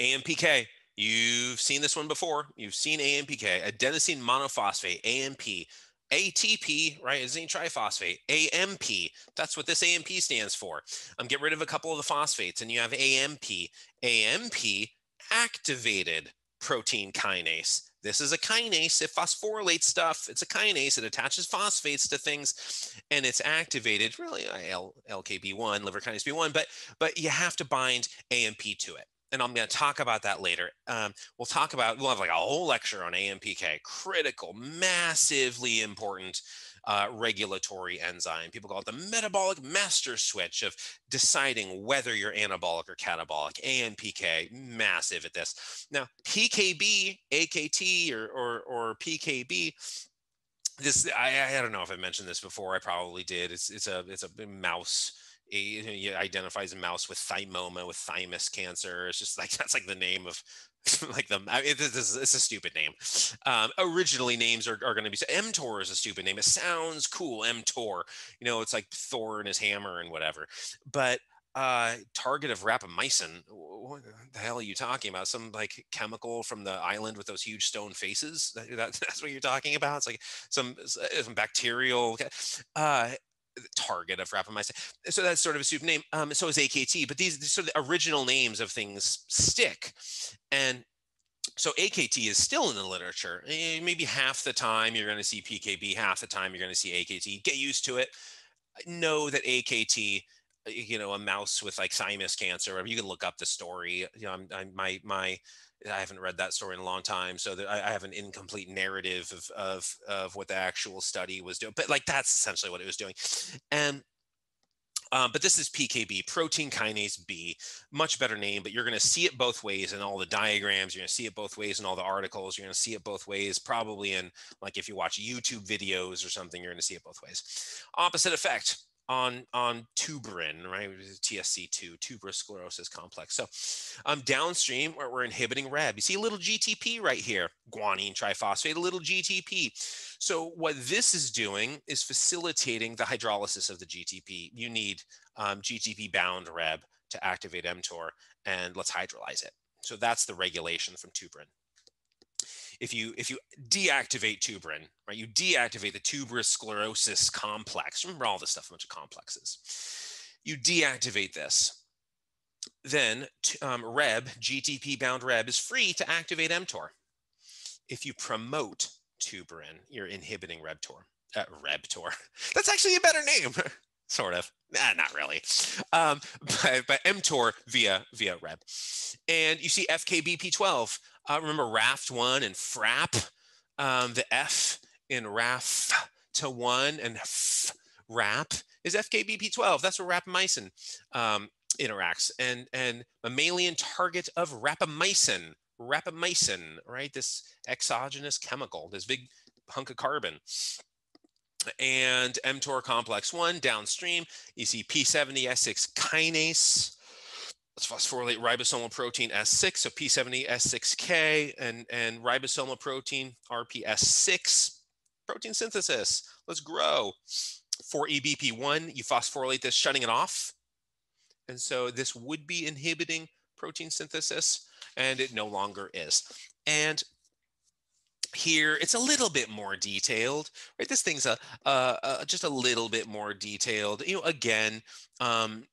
Ampk You've seen this one before. You've seen AMPK, adenosine monophosphate, AMP, ATP, right, adenosine triphosphate, AMP. That's what this AMP stands for. Um, get rid of a couple of the phosphates, and you have AMP. AMP activated protein kinase. This is a kinase. It phosphorylates stuff. It's a kinase. It attaches phosphates to things, and it's activated. Really, uh, L, LKB1, liver kinase B1, but but you have to bind AMP to it and I'm going to talk about that later. Um, we'll talk about, we'll have like a whole lecture on AMPK, critical, massively important uh, regulatory enzyme. People call it the metabolic master switch of deciding whether you're anabolic or catabolic. AMPK, massive at this. Now, PKB, AKT, or, or, or PKB, this I, I don't know if I mentioned this before. I probably did. It's it's a it's a mouse he identifies a mouse with thymoma with thymus cancer. It's just like that's like the name of like the it, it's, it's, a stupid name. Um, originally names are, are going to be so mtor is a stupid name. It sounds cool mtor you know it's like thor and his hammer and whatever. But uh target of rapamycin what the hell are you talking about? Some like chemical from the island with those huge stone faces? That, that, that's what you're talking about? It's like some, some bacterial uh target of rapamycin. So that's sort of a stupid name. Um, so is AKT, but these, these are the original names of things stick. And so AKT is still in the literature. Eh, maybe half the time you're going to see PKB, half the time you're going to see AKT. Get used to it. Know that AKT, eh, you know, a mouse with like thymus cancer. You can look up the story. You know, I'm, I'm my my I haven't read that story in a long time, so that I, I have an incomplete narrative of, of of what the actual study was doing. But like that's essentially what it was doing, and um, but this is PKB, protein kinase B, much better name, but you're going to see it both ways in all the diagrams. You're going to see it both ways in all the articles. You're going to see it both ways, probably in like if you watch YouTube videos or something, you're going to see it both ways. Opposite effect on on tuberin, right? TSC2, tuberous sclerosis complex. So um, downstream, where we're inhibiting Rheb. You see a little GTP right here, guanine triphosphate, a little GTP. So what this is doing is facilitating the hydrolysis of the GTP. You need um, GTP-bound Rheb to activate mTOR, and let's hydrolyze it. So that's the regulation from tuberin if you if you deactivate tuberin, right, you deactivate the tuberous sclerosis complex. Remember all this stuff, a bunch of complexes. You deactivate this, then um, Rheb, GTP bound Rheb, is free to activate mTOR. If you promote tuberin, you're inhibiting REBTOR. Uh, REBTOR. That's actually a better name. sort of. Nah, not really. Um, but, but mTOR via via Rheb. And you see FKBP12. Uh, remember RAFT1 and FRAP, um, the F in RAF to 1 and RAP is FKBP12. That's where rapamycin um, interacts. And, and mammalian target of rapamycin, rapamycin, right? This exogenous chemical, this big hunk of carbon and mTOR complex 1 downstream. You see P70S6 kinase, let's phosphorylate ribosomal protein S6, so P70S6K and, and ribosomal protein RPS6. Protein synthesis, let's grow. 4EBP1, you phosphorylate this, shutting it off. And so this would be inhibiting protein synthesis, and it no longer is. And here it's a little bit more detailed right? This thing's a, uh, just a little bit more detailed you know again um,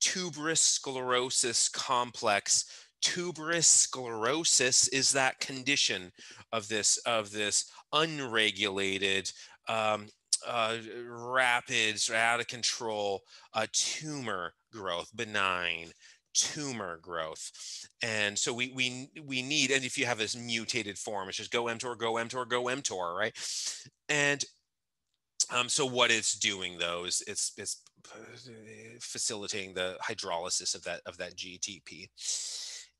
tuberous sclerosis complex. Tuberous sclerosis is that condition of this of this unregulated um, uh, rapid out of control uh, tumor growth benign tumor growth. And so we we we need, and if you have this mutated form, it's just go mTOR, go mTOR, go mTOR, right? And um, so what it's doing though is it's it's facilitating the hydrolysis of that of that GTP.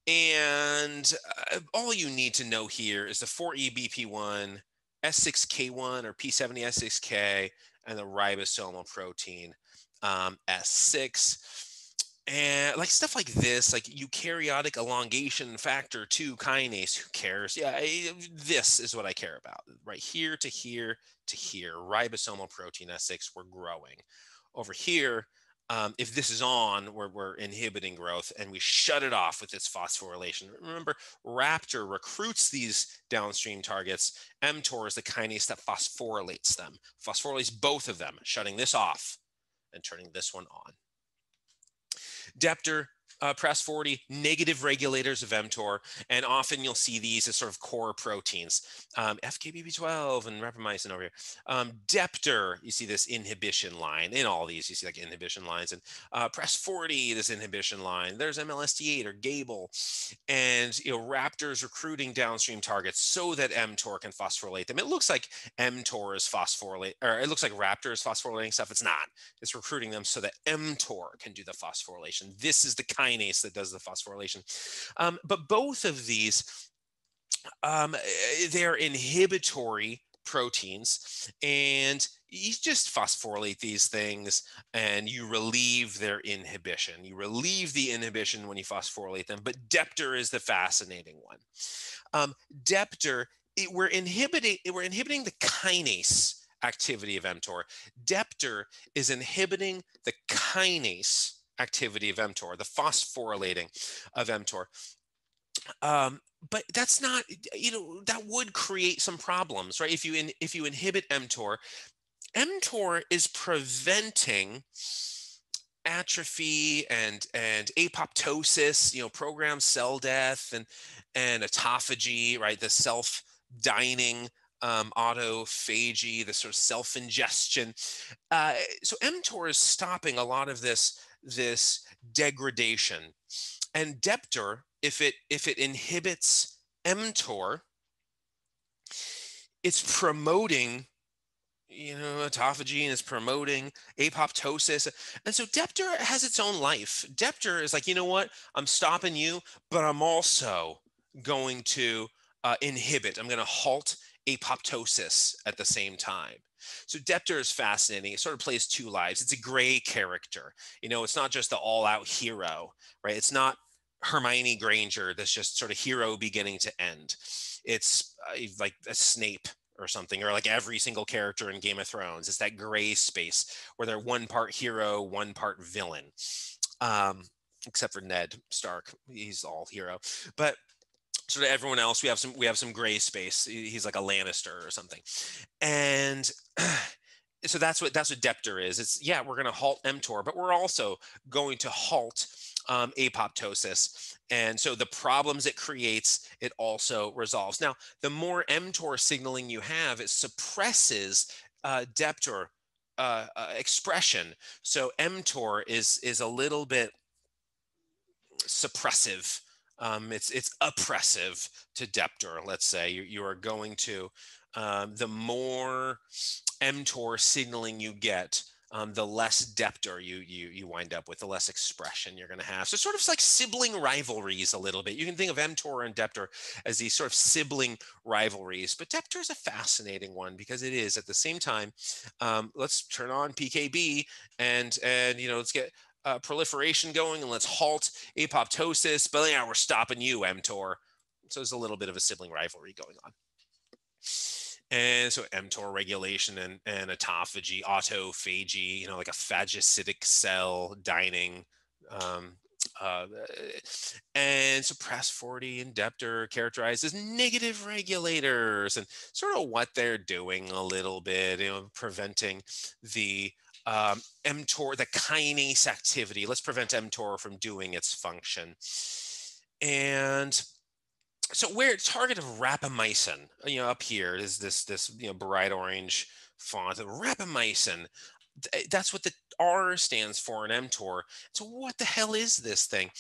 And uh, all you need to know here is the 4EBP1, S6K1 or P70S6K, and the ribosomal protein um, S6 and like stuff like this like eukaryotic elongation factor 2 kinase who cares? Yeah I, this is what i care about right here to here to here ribosomal protein s6 we're growing. Over here um, if this is on where we're inhibiting growth and we shut it off with its phosphorylation. Remember raptor recruits these downstream targets mtor is the kinase that phosphorylates them. Phosphorylates both of them shutting this off and turning this one on Deptor uh, Pras40, negative regulators of mTOR, and often you'll see these as sort of core proteins. Um, FKBP12 and rapamycin over here. Um, you see this inhibition line. In all these, you see like inhibition lines. And uh, Pras40, this inhibition line. There's MLST8 or Gable. And you know, Raptor's recruiting downstream targets so that mTOR can phosphorylate them. It looks like mTOR is phosphorylate, or it looks like Raptor is phosphorylating stuff. It's not. It's recruiting them so that mTOR can do the phosphorylation. This is the kind kinase that does the phosphorylation. Um, but both of these, um, they're inhibitory proteins and you just phosphorylate these things and you relieve their inhibition. You relieve the inhibition when you phosphorylate them, but Deptor is the fascinating one. Um, Deptor, it, we're inhibiting we're inhibiting the kinase activity of mTOR. Deptor is inhibiting the kinase activity of mTOR, the phosphorylating of mTOR. Um, but that's not, you know, that would create some problems, right? If you in, if you inhibit mTOR, mTOR is preventing atrophy and and apoptosis, you know, programmed cell death and and autophagy, right? The self dining um, autophagy, the sort of self ingestion. Uh, so mTOR is stopping a lot of this this degradation. And Deptor, if it if it inhibits mTOR, it's promoting you know, autophagy and it's promoting apoptosis. And so Deptor has its own life. Deptor is like, you know what? I'm stopping you, but I'm also going to uh, inhibit, I'm going to halt apoptosis at the same time. So Deptor is fascinating. It sort of plays two lives. It's a gray character. You know, it's not just the all-out hero, right? It's not Hermione Granger that's just sort of hero beginning to end. It's uh, like a Snape or something, or like every single character in Game of Thrones. It's that gray space where they're one part hero, one part villain. Um, except for Ned Stark, he's all hero. But sort of everyone else we have some we have some gray space. He's like a lannister or something. And so that's what that's what deptor is. It's yeah we're going to halt mtor but we're also going to halt um, apoptosis. And so the problems it creates it also resolves. Now the more mtor signaling you have it suppresses uh, deptor uh, uh, expression. So mtor is is a little bit suppressive um, it's it's oppressive to Deptor. Let's say you, you are going to um, the more mTOR signaling you get, um, the less Deptor you you you wind up with, the less expression you're going to have. So sort of like sibling rivalries a little bit. You can think of mTOR and Deptor as these sort of sibling rivalries, but Deptor is a fascinating one because it is at the same time. Um, let's turn on PKB and and you know let's get uh, proliferation going and let's halt apoptosis. But yeah, we're stopping you, mTOR. So there's a little bit of a sibling rivalry going on. And so mTOR regulation and, and autophagy, autophagy, you know, like a phagocytic cell dining Um, uh, and so PRAS40 and Deptor are characterized as negative regulators and sort of what they're doing a little bit, you know, preventing the um, mTOR, the kinase activity. Let's prevent mTOR from doing its function. And so where target of rapamycin, you know, up here is this this you know bright orange font, rapamycin. That's what the R stands for in mTOR. So what the hell is this thing?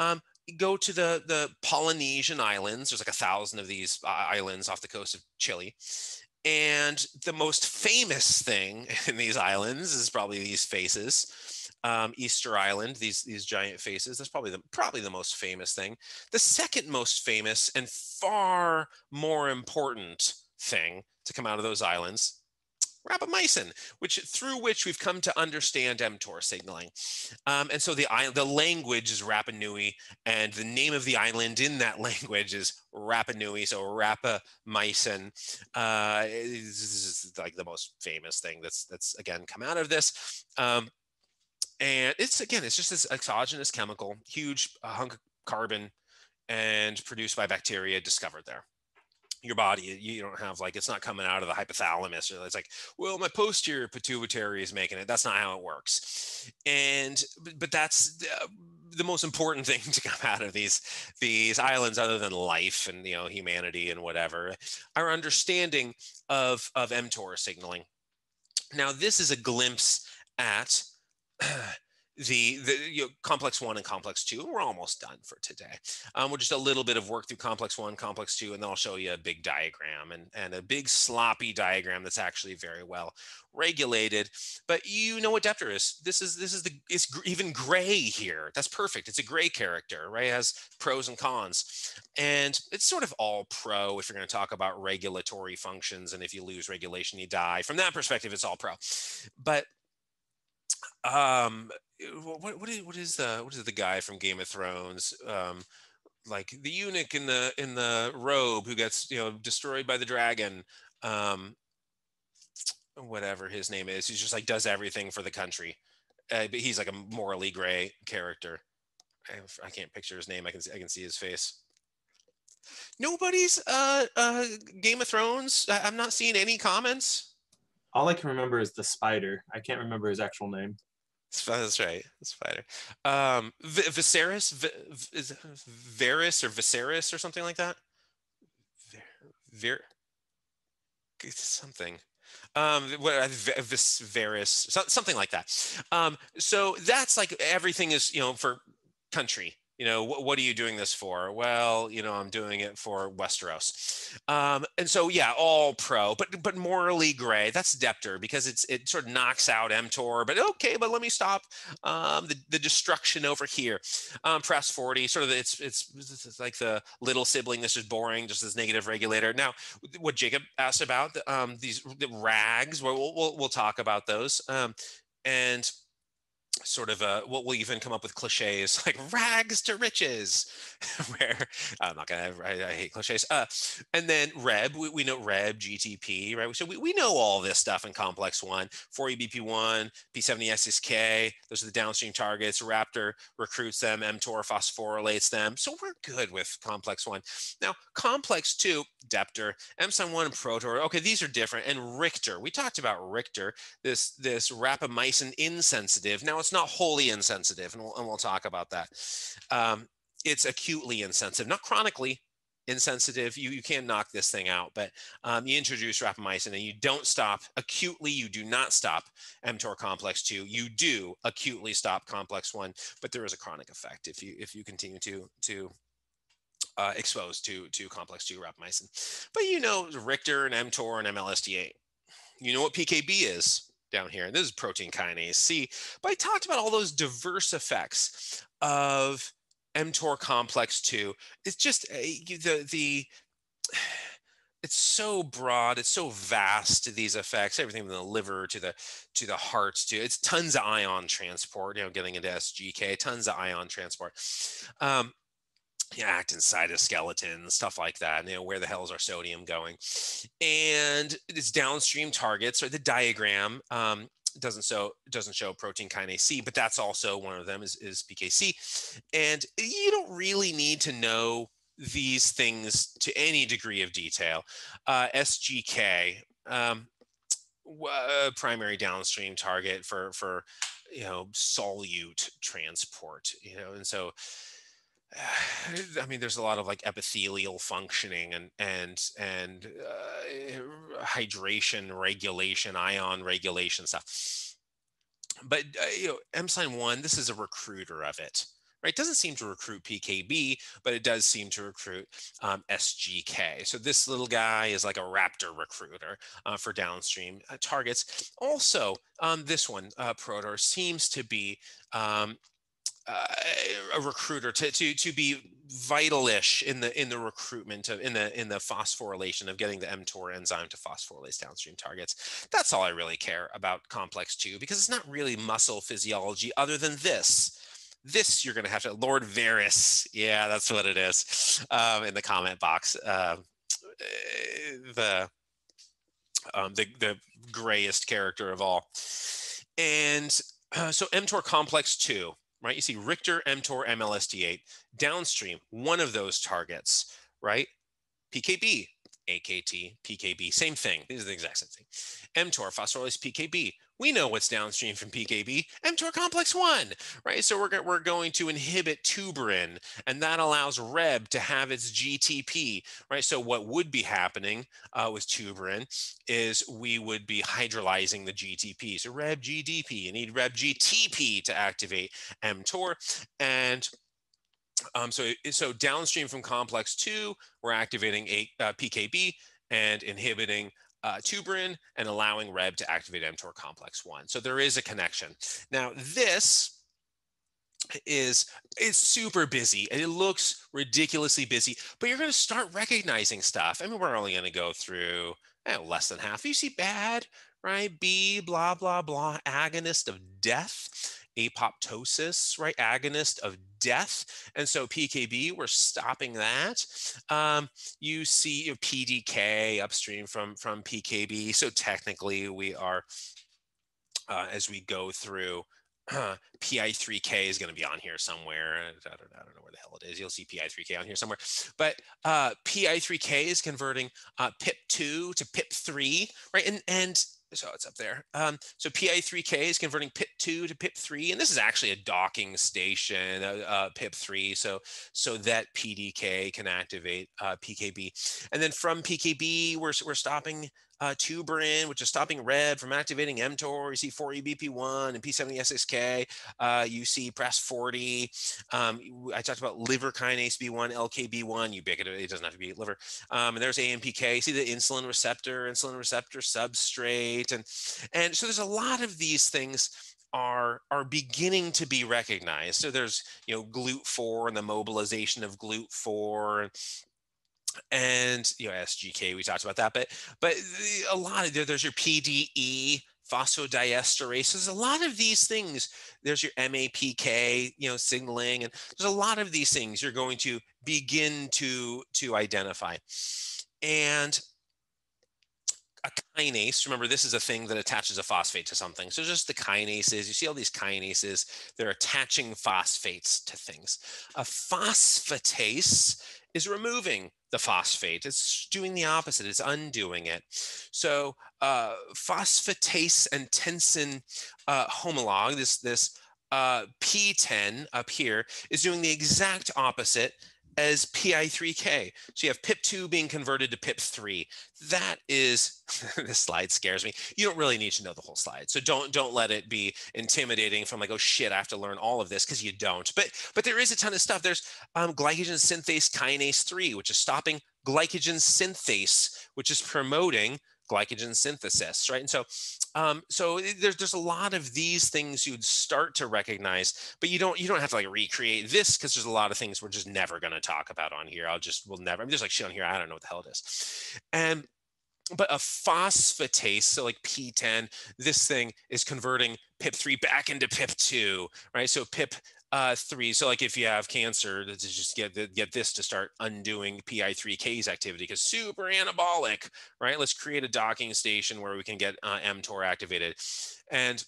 Um, go to the the Polynesian islands. There's like a thousand of these uh, islands off the coast of Chile, and the most famous thing in these islands is probably these faces. Um, Easter Island, these these giant faces. That's probably the probably the most famous thing. The second most famous and far more important thing to come out of those islands rapamycin, which through which we've come to understand mTOR signaling. Um, and so the the language is Rapa Nui, and the name of the island in that language is Rapa Nui. So rapamycin uh, is like the most famous thing that's that's again come out of this. Um, and it's again, it's just this exogenous chemical, huge hunk of carbon, and produced by bacteria discovered there your body you don't have like it's not coming out of the hypothalamus or it's like well my posterior pituitary is making it. That's not how it works. And but, that's uh, the most important thing to come out of these these islands other than life and you know humanity and whatever our understanding of of mtor signaling. Now this is a glimpse at the, the you know, complex one and complex two, and we're almost done for today. Um, we'll just a little bit of work through complex one, complex two, and then I'll show you a big diagram and, and a big sloppy diagram that's actually very well regulated. But you know what Deptor is. This is this is the it's even gray here. That's perfect. It's a gray character, right? It has pros and cons, and it's sort of all pro if you're going to talk about regulatory functions. And if you lose regulation, you die. From that perspective, it's all pro. But um what what is what is the what is the guy from Game of Thrones? Um, like the eunuch in the in the robe who gets you know destroyed by the dragon. Um, whatever his name is, he's just like does everything for the country. Uh, but he's like a morally gray character. I, I can't picture his name. I can see, I can see his face. Nobody's uh, uh, Game of Thrones. I, I'm not seeing any comments. All I can remember is the spider. I can't remember his actual name. That's right. Spider. Um, v- Viserys, v- is Varys or Viserys or something like that. Ver, Ver something. Um, what Vis, Varys, something like that. Um, so that's like everything is you know for country you know what, what, are you doing this for? Well you know i'm doing it for westeros. Um, and so yeah all pro but but morally gray that's deptor because it's it sort of knocks out mtor but okay but let me stop um, the, the destruction over here. Um, PRAS40 sort of it's, it's it's like the little sibling that's just boring just as negative regulator. Now what jacob asked about um, these the rags we'll, we'll, we'll talk about those um, and sort of a what will even come up with cliches like rags to riches where i'm not gonna I, I hate cliches uh and then rheb we, we, know rheb gtp right? So we, we know all this stuff in complex one 4ebp1 p70s6k those are the downstream targets raptor recruits them mtor phosphorylates them so we're good with complex one. Now complex two deptor msin1 and protor okay these are different and rictor we talked about rictor this this rapamycin insensitive. Now it's not wholly insensitive, and we'll, and we'll talk about that. Um, it's acutely insensitive, not chronically insensitive. You, you can knock this thing out, but um, you introduce rapamycin and you don't stop acutely. You do not stop mTOR complex two. You do acutely stop complex one, but there is a chronic effect if you if you continue to to uh, exposed to to complex two rapamycin. But you know Rictor and mTOR and MLST8. You know what PKB is down here. And this is protein kinase C. But I talked about all those diverse effects of mTOR complex 2. It's just eh, the, the, it's so broad it's so vast these effects everything from the liver to the to the heart to it's tons of ion transport you know getting into sgk tons of ion transport um, actin cytoskeleton, stuff like that. And, You know, where the hell is our sodium going? And its downstream targets or the diagram. Um, doesn't show doesn't show protein kinase C, but that's also one of them is, is PKC. And you don't really need to know these things to any degree of detail. Uh, SGK, um, primary downstream target for for you know solute transport, you know, and so I mean, there's a lot of like epithelial functioning and and and uh, hydration regulation, ion regulation stuff. But uh, you know, mSin1, this is a recruiter of it, right? It doesn't seem to recruit PKB, but it does seem to recruit um, SGK. So this little guy is like a raptor recruiter uh, for downstream uh, targets. Also, um, this one, uh, Protor, seems to be um, uh, a recruiter to to to be vitalish in the in the recruitment of in the in the phosphorylation of getting the mTOR enzyme to phosphorylase downstream targets. That's all I really care about complex two because it's not really muscle physiology other than this. This you're going to have to Lord Varys. Yeah, that's what it is. Um, in the comment box, uh, the um, the the grayest character of all, and uh, so mTOR complex two right? You see Rictor, mTOR, MLST8. Downstream, one of those targets, right? PKB, AKT, PKB, same thing. These are the exact same thing. mTOR, phosphorylase PKB. We know what's downstream from PKB, mTOR complex 1, right? So we're, we're going to inhibit tuberin, and that allows Rheb to have its GTP, right? So what would be happening uh, with tuberin is we would be hydrolyzing the GTP. So Rheb GDP, you need Rheb GTP to activate mTOR. And um, so, so downstream from complex 2, we're activating a, uh, PKB and inhibiting uh, tuberin and allowing Rheb to activate mTOR complex 1. So there is a connection. Now this is it's super busy and it looks ridiculously busy, but you're going to start recognizing stuff. I mean, we're only going to go through eh, less than half. You see bad, right? B, blah, blah, blah, agonist of death apoptosis, right? Agonist of death. And so PKB, we're stopping that. Um, you see your PDK upstream from, from PKB. So technically we are, uh, as we go through, uh, PI3K is going to be on here somewhere. I don't, I don't, know where the hell it is. You'll see PI3K on here somewhere. But uh, PI3K is converting uh, PIP2 to PIP3, right? And and so it's up there. Um, so PI3K is converting PIP2 to PIP3, and this is actually a docking station, uh, uh, PIP3, so so that PDK can activate uh, PKB. And then from PKB, we're, we're stopping uh, tuberin, which is stopping Rheb from activating mTOR. You see 4EBP1 and P70S6K. Uh, you see PRAS40. Um, I talked about liver kinase B1, LKB1, ubiquitous. It doesn't have to be liver. Um, and there's AMPK. You See the insulin receptor, insulin receptor substrate, and and so there's a lot of these things are are beginning to be recognized. So there's you know GLUT4 and the mobilization of GLUT4 and you know SGK we talked about that but but a lot of there, there's your PDE phosphodiesterases a lot of these things there's your MAPK you know signaling and there's a lot of these things you're going to begin to to identify and a kinase, remember this is a thing that attaches a phosphate to something. So just the kinases, you see all these kinases, they're attaching phosphates to things. A phosphatase is removing the phosphate. It's doing the opposite. It's undoing it. So uh, phosphatase and tensin uh, homolog, this this uh, PTEN up here, is doing the exact opposite as PI3K. So you have PIP2 being converted to PIP3. That is, this slide scares me. You don't really need to know the whole slide. So don't don't let it be intimidating from like, oh shit, I have to learn all of this because you don't. But but there is a ton of stuff. There's um, glycogen synthase kinase 3, which is stopping glycogen synthase, which is promoting glycogen synthesis, right? And so, um, so there's there's a lot of these things you'd start to recognize, but you don't you don't have to like recreate this because there's a lot of things we're just never going to talk about on here. I'll just we'll never. I'm just like shit on here. I don't know what the hell it is, and but a phosphatase, so like PTEN, this thing is converting PIP3 back into PIP2, right? So PIP uh, three. So like if you have cancer, to just get the, get this to start undoing PI3K's activity because super anabolic, right? Let's create a docking station where we can get uh, mTOR activated, and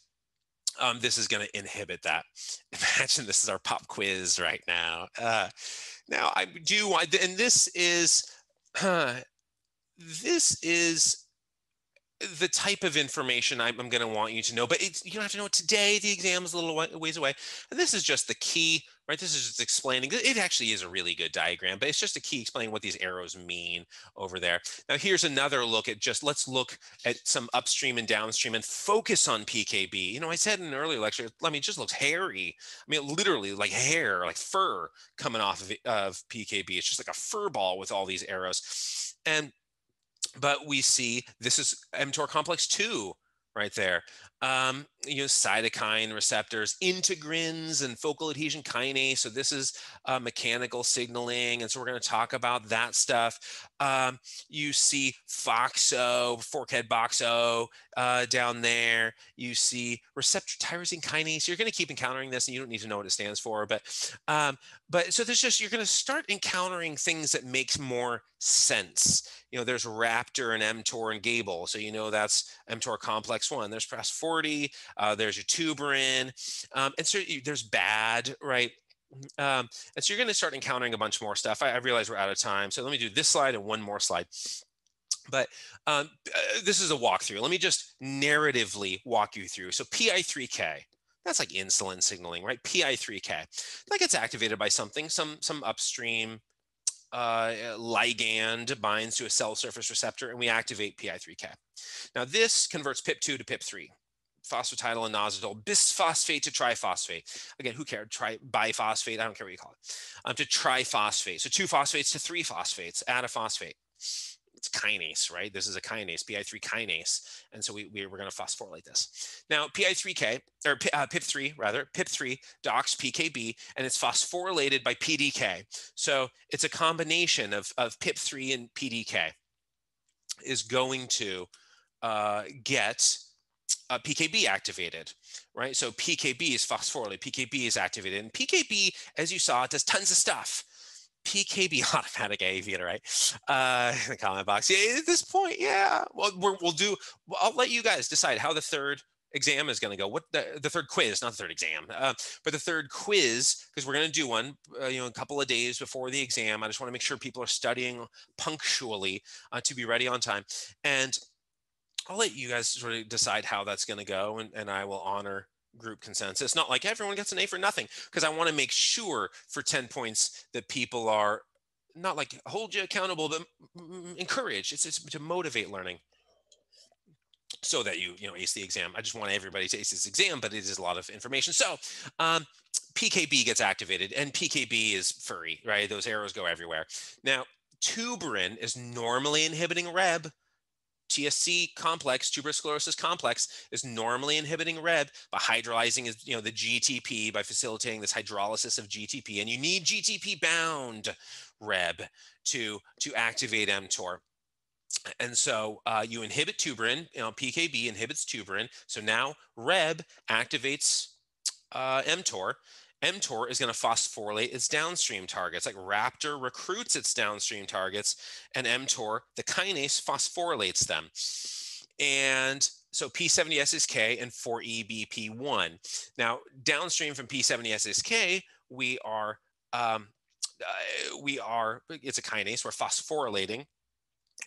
um, this is going to inhibit that. Imagine this is our pop quiz right now. Uh, now I do want, and this is this is the type of information I'm, I'm going to want you to know, but you don't have to know it today. The exam is a little ways away. And this is just the key, right? This is just explaining. It actually is a really good diagram, but it's just a key explaining what these arrows mean over there. Now, here's another look at just let's look at some upstream and downstream and focus on PKB. You know, I said in an earlier lecture, I mean, it just looks hairy. I mean, literally like hair, like fur coming off of, of PKB. It's just like a fur ball with all these arrows. And but we see this is mTOR complex 2 right there. Um, you know, cytokine receptors, integrins, and focal adhesion kinase. So this is uh, mechanical signaling, and so we're going to talk about that stuff. Um, you see FOXO, forkhead boxo uh, down there. You see receptor tyrosine kinase. You're going to keep encountering this, and you don't need to know what it stands for. But um, but so there's just you're going to start encountering things that makes more sense you know, there's Raptor and mTOR and Gable. So you know that's mTOR complex one. There's PRAS 40, uh, there's your tuberin. Um, and so you, there's BAD, right? Um, and so you're going to start encountering a bunch more stuff. I, I realize we're out of time. So let me do this slide and one more slide. But um, uh, this is a walkthrough. Let me just narratively walk you through. So PI3K, that's like insulin signaling, right? PI3K, that gets activated by something, some some upstream uh, ligand binds to a cell surface receptor and we activate PI3K. Now this converts PIP2 to PIP3, phosphatidyl inositol, bisphosphate to triphosphate. Again, who cares? Tri biphosphate, I don't care what you call it. Um, to triphosphate. So two phosphates to three phosphates, add a phosphate it's kinase, right? This is a kinase, PI3 kinase. And so we, we, are going to phosphorylate this. Now, PI3K, or uh, PIP3 rather, PIP3 docks PKB, and it's phosphorylated by PDK. So it's a combination of, of PIP3 and PDK is going to uh, get uh, PKB activated, right? So PKB is phosphorylated, PKB is activated. And PKB, as you saw, does tons of stuff. PKB automatic AV, right? Uh, in the comment box. Yeah, at this point, yeah. Well, we will do. I'll let you guys decide how the third exam is going to go. What the, the third quiz, not the third exam, uh, but the third quiz, because we're going to do one, uh, you know, a couple of days before the exam. I just want to make sure people are studying punctually uh, to be ready on time. And I'll let you guys sort of decide how that's going to go, and, and I will honor group consensus. Not like everyone gets an A for nothing, because I want to make sure for 10 points that people are not like hold you accountable, but encourage. It's, it's to motivate learning so that you you know ace the exam. I just want everybody to ace this exam, but it is a lot of information. So um, PKB gets activated, and PKB is furry, right? Those arrows go everywhere. Now, tuberin is normally inhibiting Rheb, TSC complex, tuberous sclerosis complex, is normally inhibiting Rheb by hydrolyzing you know, the GTP by facilitating this hydrolysis of GTP. And you need GTP bound Rheb to, to activate mTOR. And so uh, you inhibit tuberin, you know, PKB inhibits tuberin. So now Rheb activates uh, mTOR mTOR is going to phosphorylate its downstream targets. Like Raptor recruits its downstream targets, and mTOR, the kinase, phosphorylates them. And so P70S6K and 4EBP1. Now, downstream from P70S6K, we are um, uh, we are it's a kinase. We're phosphorylating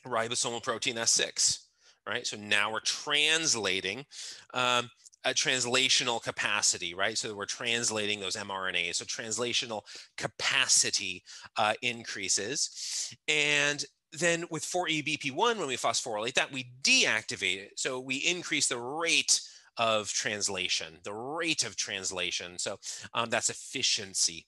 ribosomal protein S6, right? So now we're translating. Um, a translational capacity, right? So we're translating those mRNAs. So translational capacity uh, increases. And then with 4EBP1, when we phosphorylate that, we deactivate it. So we increase the rate of translation, the rate of translation. So um, that's efficiency.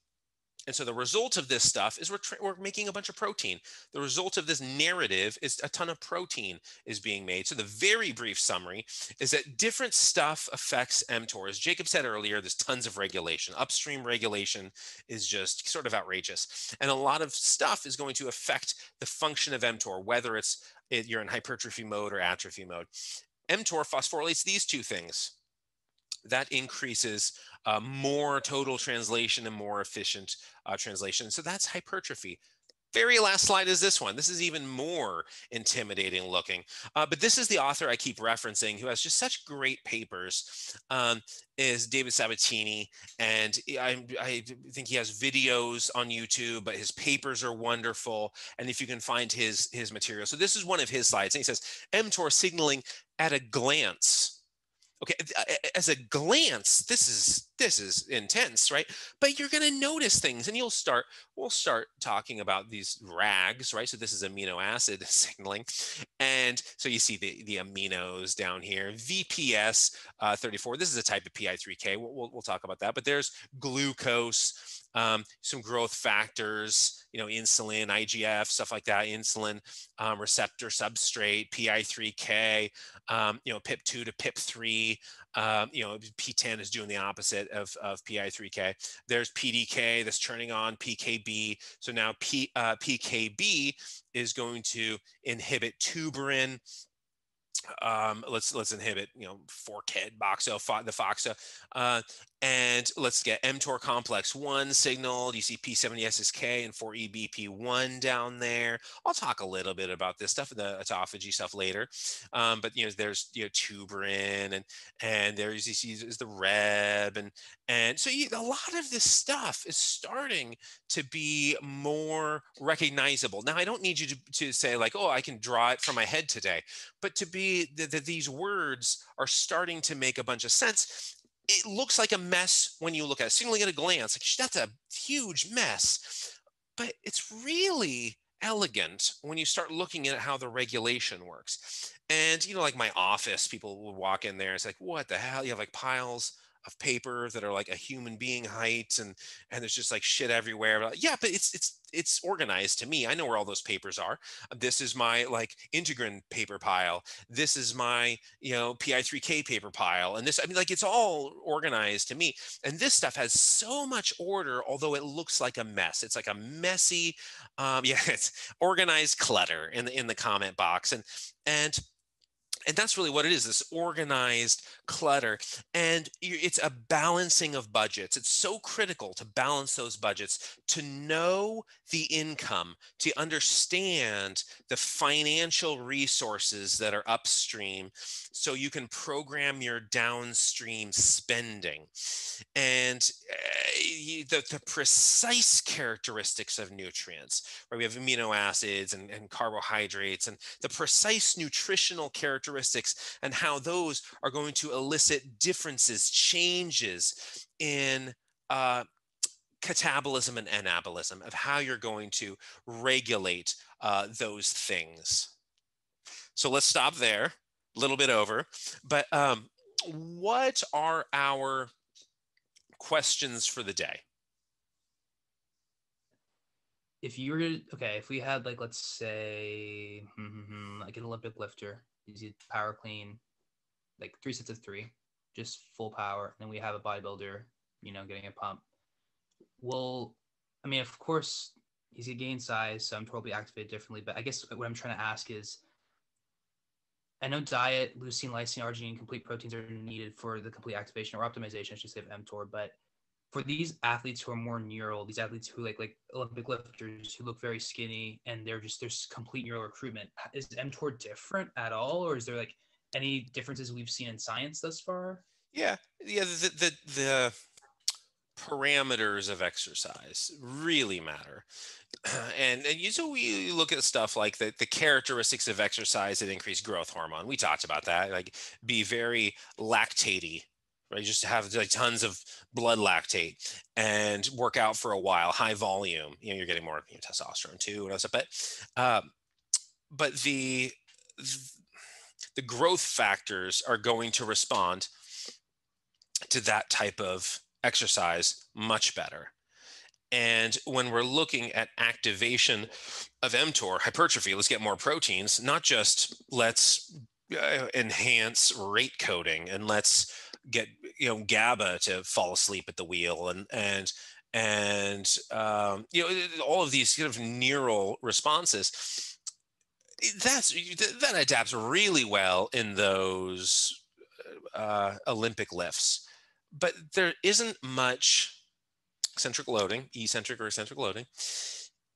And so the result of this stuff is we're, we're making a bunch of protein. The result of this narrative is a ton of protein is being made. So the very brief summary is that different stuff affects mTOR. As Jacob said earlier, there's tons of regulation. Upstream regulation is just sort of outrageous. And a lot of stuff is going to affect the function of mTOR, whether it's it, you're in hypertrophy mode or atrophy mode. mTOR phosphorylates these two things. That increases uh, more total translation and more efficient uh, translation. So that's hypertrophy very last slide is this one. This is even more intimidating looking. Uh, but this is the author I keep referencing who has just such great papers, um, is David Sabatini. And I, I, think he has videos on YouTube, but his papers are wonderful. And if you can find his, his material. So this is one of his slides. And he says, mTOR signaling at a glance okay as a glance this is this is intense right? But you're going to notice things and you'll start we'll start talking about these rags right? So this is amino acid signaling and so you see the the aminos down here vps uh, 34 this is a type of pi3k we'll, we'll, we'll talk about that but there's glucose um, some growth factors, you know, insulin, IGF, stuff like that, insulin um, receptor substrate, PI3K, um, you know, PIP2 to PIP3. Um, you know, PTEN is doing the opposite of, of PI3K. There's PDK that's turning on PKB. So now P, uh, PKB is going to inhibit tuberin um, let's let's inhibit you know forkhead boxo the foxa uh, and let's get mTOR complex one signal. You see P70S6K and 4EBP1 down there. I'll talk a little bit about this stuff, the autophagy stuff later. Um, but you know, there's you know tuberin and and there's is the Rheb and and so you, a lot of this stuff is starting to be more recognizable. Now I don't need you to, to say like, oh, I can draw it from my head today, but to be that these words are starting to make a bunch of sense it looks like a mess when you look at it. Signaling at a glance, like that's a huge mess. But it's really elegant when you start looking at how the regulation works. And you know, like my office, people would walk in there it's like, what the hell? You have like piles of paper that are like a human being height and and there's just like shit everywhere yeah but it's it's it's organized to me i know where all those papers are. This is my like integrin paper pile. This is my you know pi3k paper pile and this i mean like it's all organized to me. And this stuff has so much order although it looks like a mess. It's like a messy um yeah it's organized clutter in the in the comment box. And and and that's really what it is this organized clutter and it's a balancing of budgets. It's so critical to balance those budgets to know the income to understand the financial resources that are upstream so you can program your downstream spending. And uh, the, the precise characteristics of nutrients where we have amino acids and, and carbohydrates and the precise nutritional characteristics characteristics and how those are going to elicit differences, changes in uh, catabolism and anabolism of how you're going to regulate uh, those things. So let's stop there, a little bit over. But um, what are our questions for the day? If you were okay, if we had like let's say like an Olympic lifter easy power clean, like three sets of three, just full power. And then we have a bodybuilder, you know, getting a pump. Well, I mean, of course, he's gonna gain size, so I'm totally activated differently. But I guess what I'm trying to ask is, I know diet, leucine, lysine, arginine, complete proteins are needed for the complete activation or optimization, I should say, of mTOR. But for these athletes who are more neural, these athletes who like like Olympic lifters who look very skinny and they're just there's complete neural recruitment. Is mTOR different at all, or is there like any differences we've seen in science thus far? Yeah, yeah. The the, the parameters of exercise really matter. And, and so we look at stuff like the, the characteristics of exercise that increase growth hormone. We talked about that, like be very lactatey right? Just have like tons of blood lactate and work out for a while, high volume. You know, you're getting more you know, testosterone too, and stuff. But uh, but the the growth factors are going to respond to that type of exercise much better. And when we're looking at activation of mTOR, hypertrophy, let's get more proteins, not just let's uh, enhance rate coding and let's get you know GABA to fall asleep at the wheel and and and um, you know all of these kind of neural responses that's that adapts really well in those uh, Olympic lifts but there isn't much eccentric loading, eccentric or eccentric loading.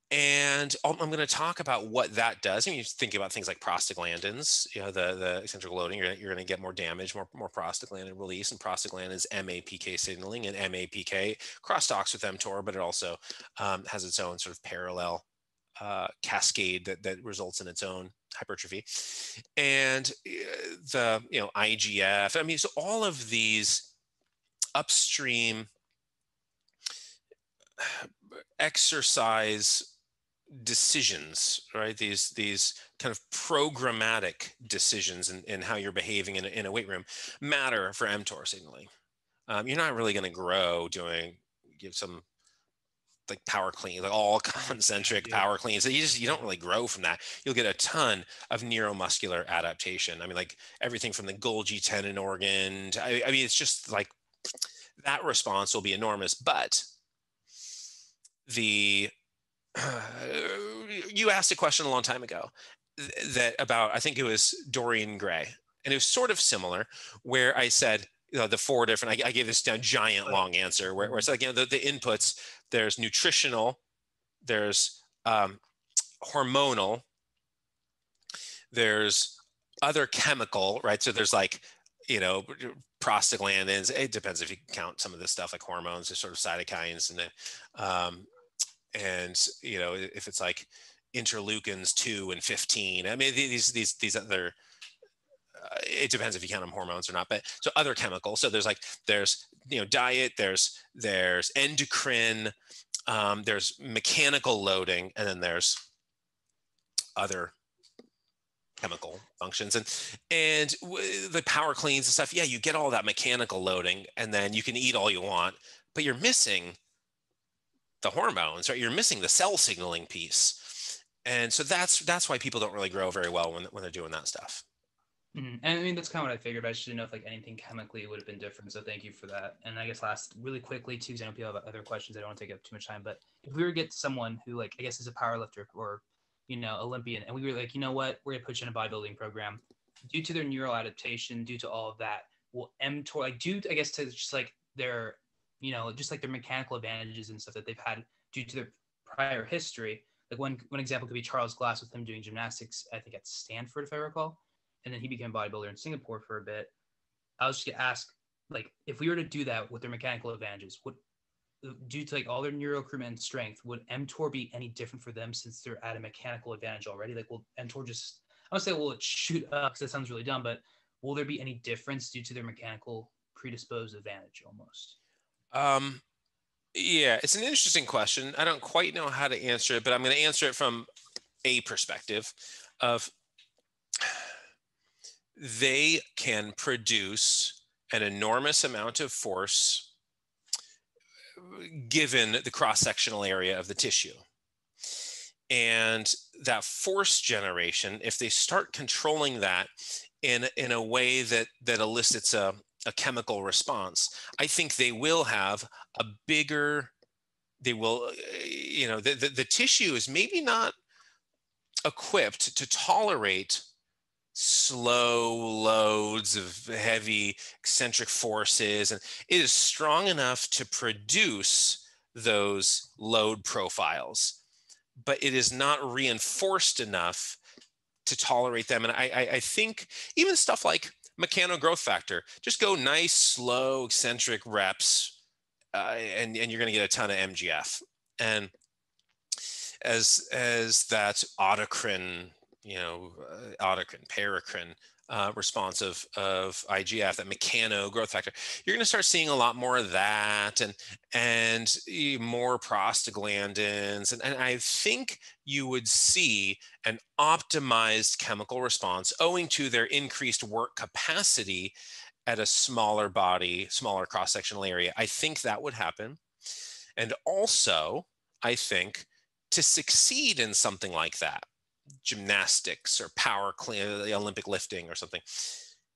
And I'm going to talk about what that does. I mean, you think about things like prostaglandins, you know, the, the eccentric loading, you're, you're going to get more damage, more, more prostaglandin release. And prostaglandin is MAPK signaling, and MAPK crosstalks with mTOR, but it also um, has its own sort of parallel uh, cascade that, that results in its own hypertrophy. And uh, the, you know, IGF, I mean, so all of these upstream exercise decisions, right? These these kind of programmatic decisions in, in how you're behaving in a, in a weight room matter for mTOR signaling. Um, you're not really going to grow doing give some like power clean, like all concentric yeah. power cleans. So you just you don't really grow from that. You'll get a ton of neuromuscular adaptation. I mean, like everything from the Golgi tendon organ. To, I, I mean, it's just like that response will be enormous. But the you asked a question a long time ago that about I think it was Dorian Gray, and it was sort of similar, where I said you know, the four different. I, I, gave this giant long answer where, where it's like you know the, the inputs. There's nutritional, there's um, hormonal, there's other chemical, right? So there's like you know prostaglandins. It depends if you count some of this stuff like hormones, there's sort of cytokines, and then um, and you know if it's like interleukins 2 and 15 i mean these these these other uh, it depends if you count them hormones or not but so other chemicals so there's like there's you know diet there's there's endocrine um, there's mechanical loading and then there's other chemical functions and and the power cleans and stuff. Yeah you get all that mechanical loading and then you can eat all you want but you're missing the hormones, right? You're missing the cell signaling piece. And so that's that's why people don't really grow very well when, when they're doing that stuff. Mm-hmm. And I mean that's kind of what I figured, I just didn't know if like anything chemically would have been different. So thank you for that. And I guess last really quickly too, because I know people have other questions. I don't want to take up too much time, but if we were to get someone who like I guess is a power lifter or you know Olympian, and we were like, you know what, we're gonna put you in a bodybuilding program, due to their neural adaptation, due to all of that, will mTOR like due I guess to just like their you know, just like their mechanical advantages and stuff that they've had due to their prior history. Like one one example could be Charles Glass with him doing gymnastics, I think at Stanford, if I recall, and then he became a bodybuilder in Singapore for a bit. I was just gonna ask, like, if we were to do that with their mechanical advantages, would due to like all their neural and strength, would mTOR be any different for them since they're at a mechanical advantage already? Like, will mTOR just I would say, will it shoot up? Because that sounds really dumb, but will there be any difference due to their mechanical predisposed advantage almost? Um, yeah, it's an interesting question. I don't quite know how to answer it, but I'm going to answer it from a perspective of they can produce an enormous amount of force given the cross-sectional area of the tissue. And that force generation, if they start controlling that in, in a way that, that elicits a, a chemical response, I think they will have a bigger, they will, uh, you know, the, the, the tissue is maybe not equipped to tolerate slow loads of heavy eccentric forces and it is strong enough to produce those load profiles but it is not reinforced enough to tolerate them. And I, I, I think even stuff like mechano growth factor. Just go nice, slow, eccentric reps, uh, and and you're going to get a ton of MGF. And as as that autocrine, you know, uh, autocrine, paracrine uh, response of, of IGF, that mechano growth factor, you're going to start seeing a lot more of that and, and more prostaglandins. And, and I think you would see an optimized chemical response owing to their increased work capacity at a smaller body, smaller cross sectional area. I think that would happen. And also, I think to succeed in something like that, gymnastics or power clean, Olympic lifting or something,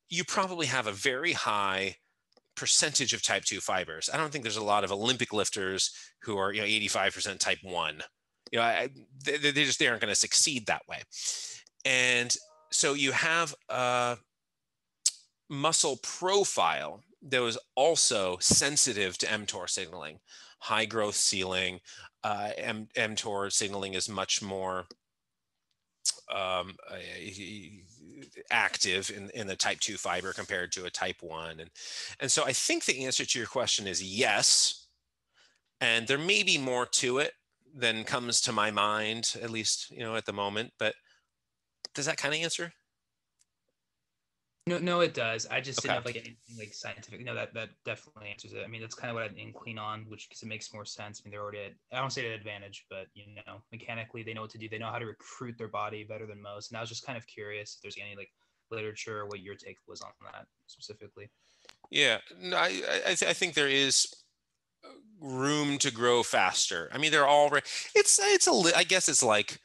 you probably have a very high percentage of type 2 fibers. I don't think there's a lot of Olympic lifters who are, you know, 85% type 1. You know, I, they, they just they aren't going to succeed that way. And so you have a muscle profile that was also sensitive to mTOR signaling. High growth ceiling, uh, mTOR signaling is much more um, active in, in the type 2 fiber compared to a type 1. And, and so I think the answer to your question is yes. And there may be more to it than comes to my mind, at least, you know, at the moment. But does that kind of answer? No, no, it does. I just didn't have like anything like scientific. No, that that definitely answers it. I mean, that's kind of what I'd incline on, which because it makes more sense. I mean, they're already at I don't say at an advantage, but you know, mechanically they know what to do. They know how to recruit their body better than most. And I was just kind of curious if there's any like literature, or what your take was on that specifically. Yeah, no, I, I, th- I think there is uh, room to grow faster. I mean, they're already, it's, it's a, I guess it's like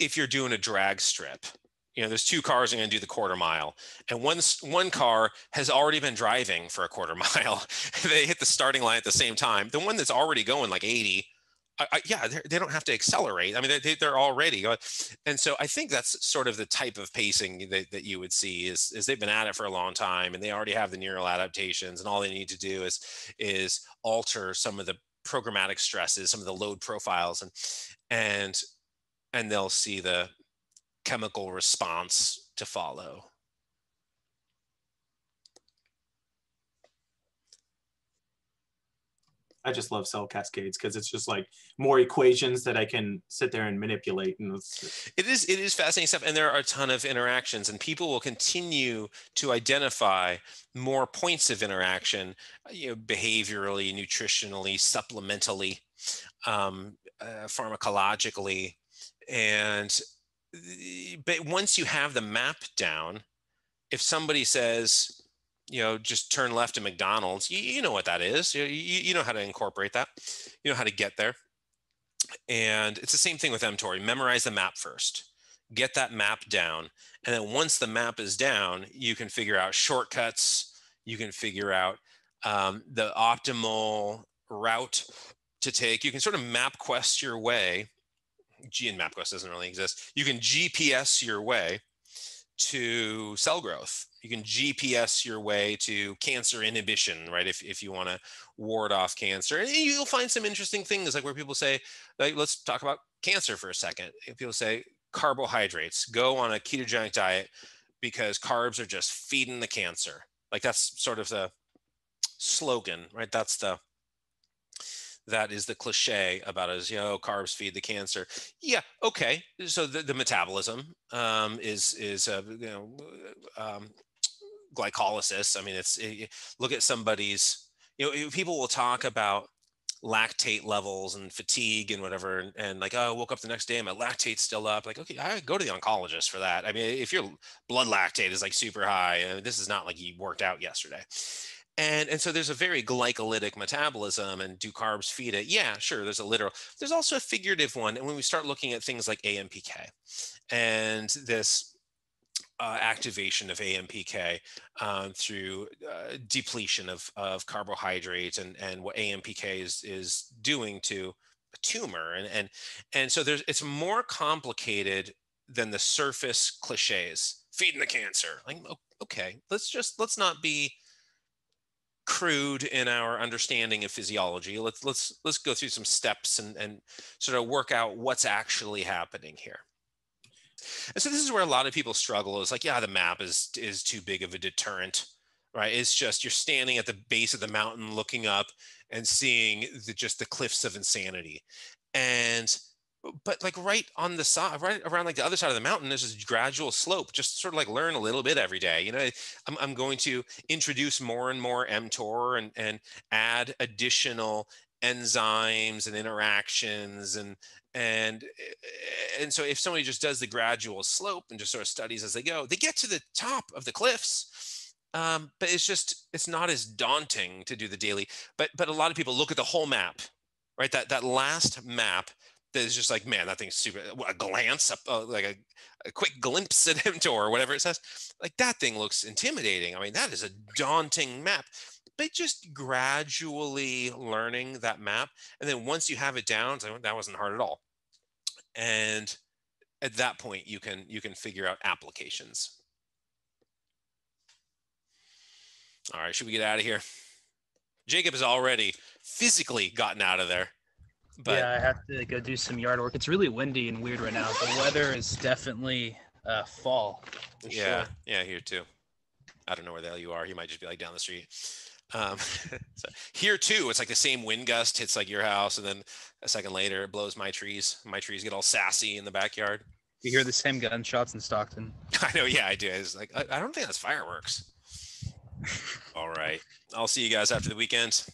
if you're doing a drag strip, you know, there's two cars are going to do the quarter mile and one, one car has already been driving for a quarter mile. they hit the starting line at the same time. The one that's already going like 80, I, I, yeah, they're- don't have to accelerate. I mean, they- they, they're already. And so I think that's sort of the type of pacing that, that you would see is, is they've been at it for a long time and they already have the neural adaptations and all they need to do is, is alter some of the programmatic stresses, some of the load profiles and, and, and they'll see the chemical response to follow. I just love cell cascades because it's just like more equations that I can sit there and manipulate. And it's, It is it is fascinating stuff, and there are a ton of interactions, and people will continue to identify more points of interaction, you know, behaviorally, nutritionally, supplementally, um, uh, pharmacologically, and but once you have the map down, if somebody says, you know, just turn left to McDonald's, you, you know what that is. You, you, you know how to incorporate that. You know how to get there. And it's the same thing with mTOR. Memorize the map first, get that map down. And then once the map is down, you can figure out shortcuts. You can figure out um, the optimal route to take. You can sort of MapQuest your way. G and MapQuest doesn't really exist. You can GPS your way to cell growth. You can GPS your way to cancer inhibition, right? If, if you want to ward off cancer. And you'll find some interesting things like where people say, like, let's talk about cancer for a second. People say carbohydrates, go on a ketogenic diet because carbs are just feeding the cancer. Like that's sort of the slogan, right? That's the that is the cliche about as you know carbs feed the cancer. Yeah okay so the, the metabolism um, is is uh, you know um, glycolysis. I mean it's it, look at somebody's you know people will talk about lactate levels and fatigue and whatever and, and like oh i woke up the next day and my lactate's still up. Like okay i go to the oncologist for that. I mean if your blood lactate is like super high this is not like you worked out yesterday and and so there's a very glycolytic metabolism and do carbs feed it yeah sure there's a literal there's also a figurative one and when we start looking at things like ampk and this uh, activation of AMPK um, through uh, depletion of, of carbohydrates and, and what AMPK is, is doing to a tumor. And, and, and so there's, it's more complicated than the surface cliches, feeding the cancer. Like, okay, let's just, let's not be crude in our understanding of physiology. Let's, let's, let's go through some steps and, and sort of work out what's actually happening here. And so this is where a lot of people struggle is like, yeah, the map is is too big of a deterrent, right? It's just you're standing at the base of the mountain looking up and seeing the, just the cliffs of insanity. And but like right on the side, right around like the other side of the mountain, there's this gradual slope. Just sort of like learn a little bit every day. You know, I'm, I'm going to introduce more and more mTOR and and add additional enzymes and interactions and and and so if somebody just does the gradual slope and just sort of studies as they go they get to the top of the cliffs um, but it's just it's not as daunting to do the daily but but a lot of people look at the whole map right that that last map that is just like man that thing's super a glance uh, like a, a quick glimpse at him or whatever it says. Like that thing looks intimidating. I mean that is a daunting map. But just gradually learning that map and then once you have it down so that wasn't hard at all. And at that point you can you can figure out applications. All right, should we get out of here? Jacob has already physically gotten out of there. But yeah, I have to go do some yard work. It's really windy and weird right now. The weather is definitely uh, fall. yeah, sure. yeah, here too. I don't know where the hell you are. You might just be like down the street. Um, so here too, it's like the same wind gust hits like your house, and then a second later it blows my trees. My trees get all sassy in the backyard. You hear the same gunshots in Stockton. I know, yeah, I do. It's like I, I don't think that's fireworks. all right, I'll see you guys after the weekend.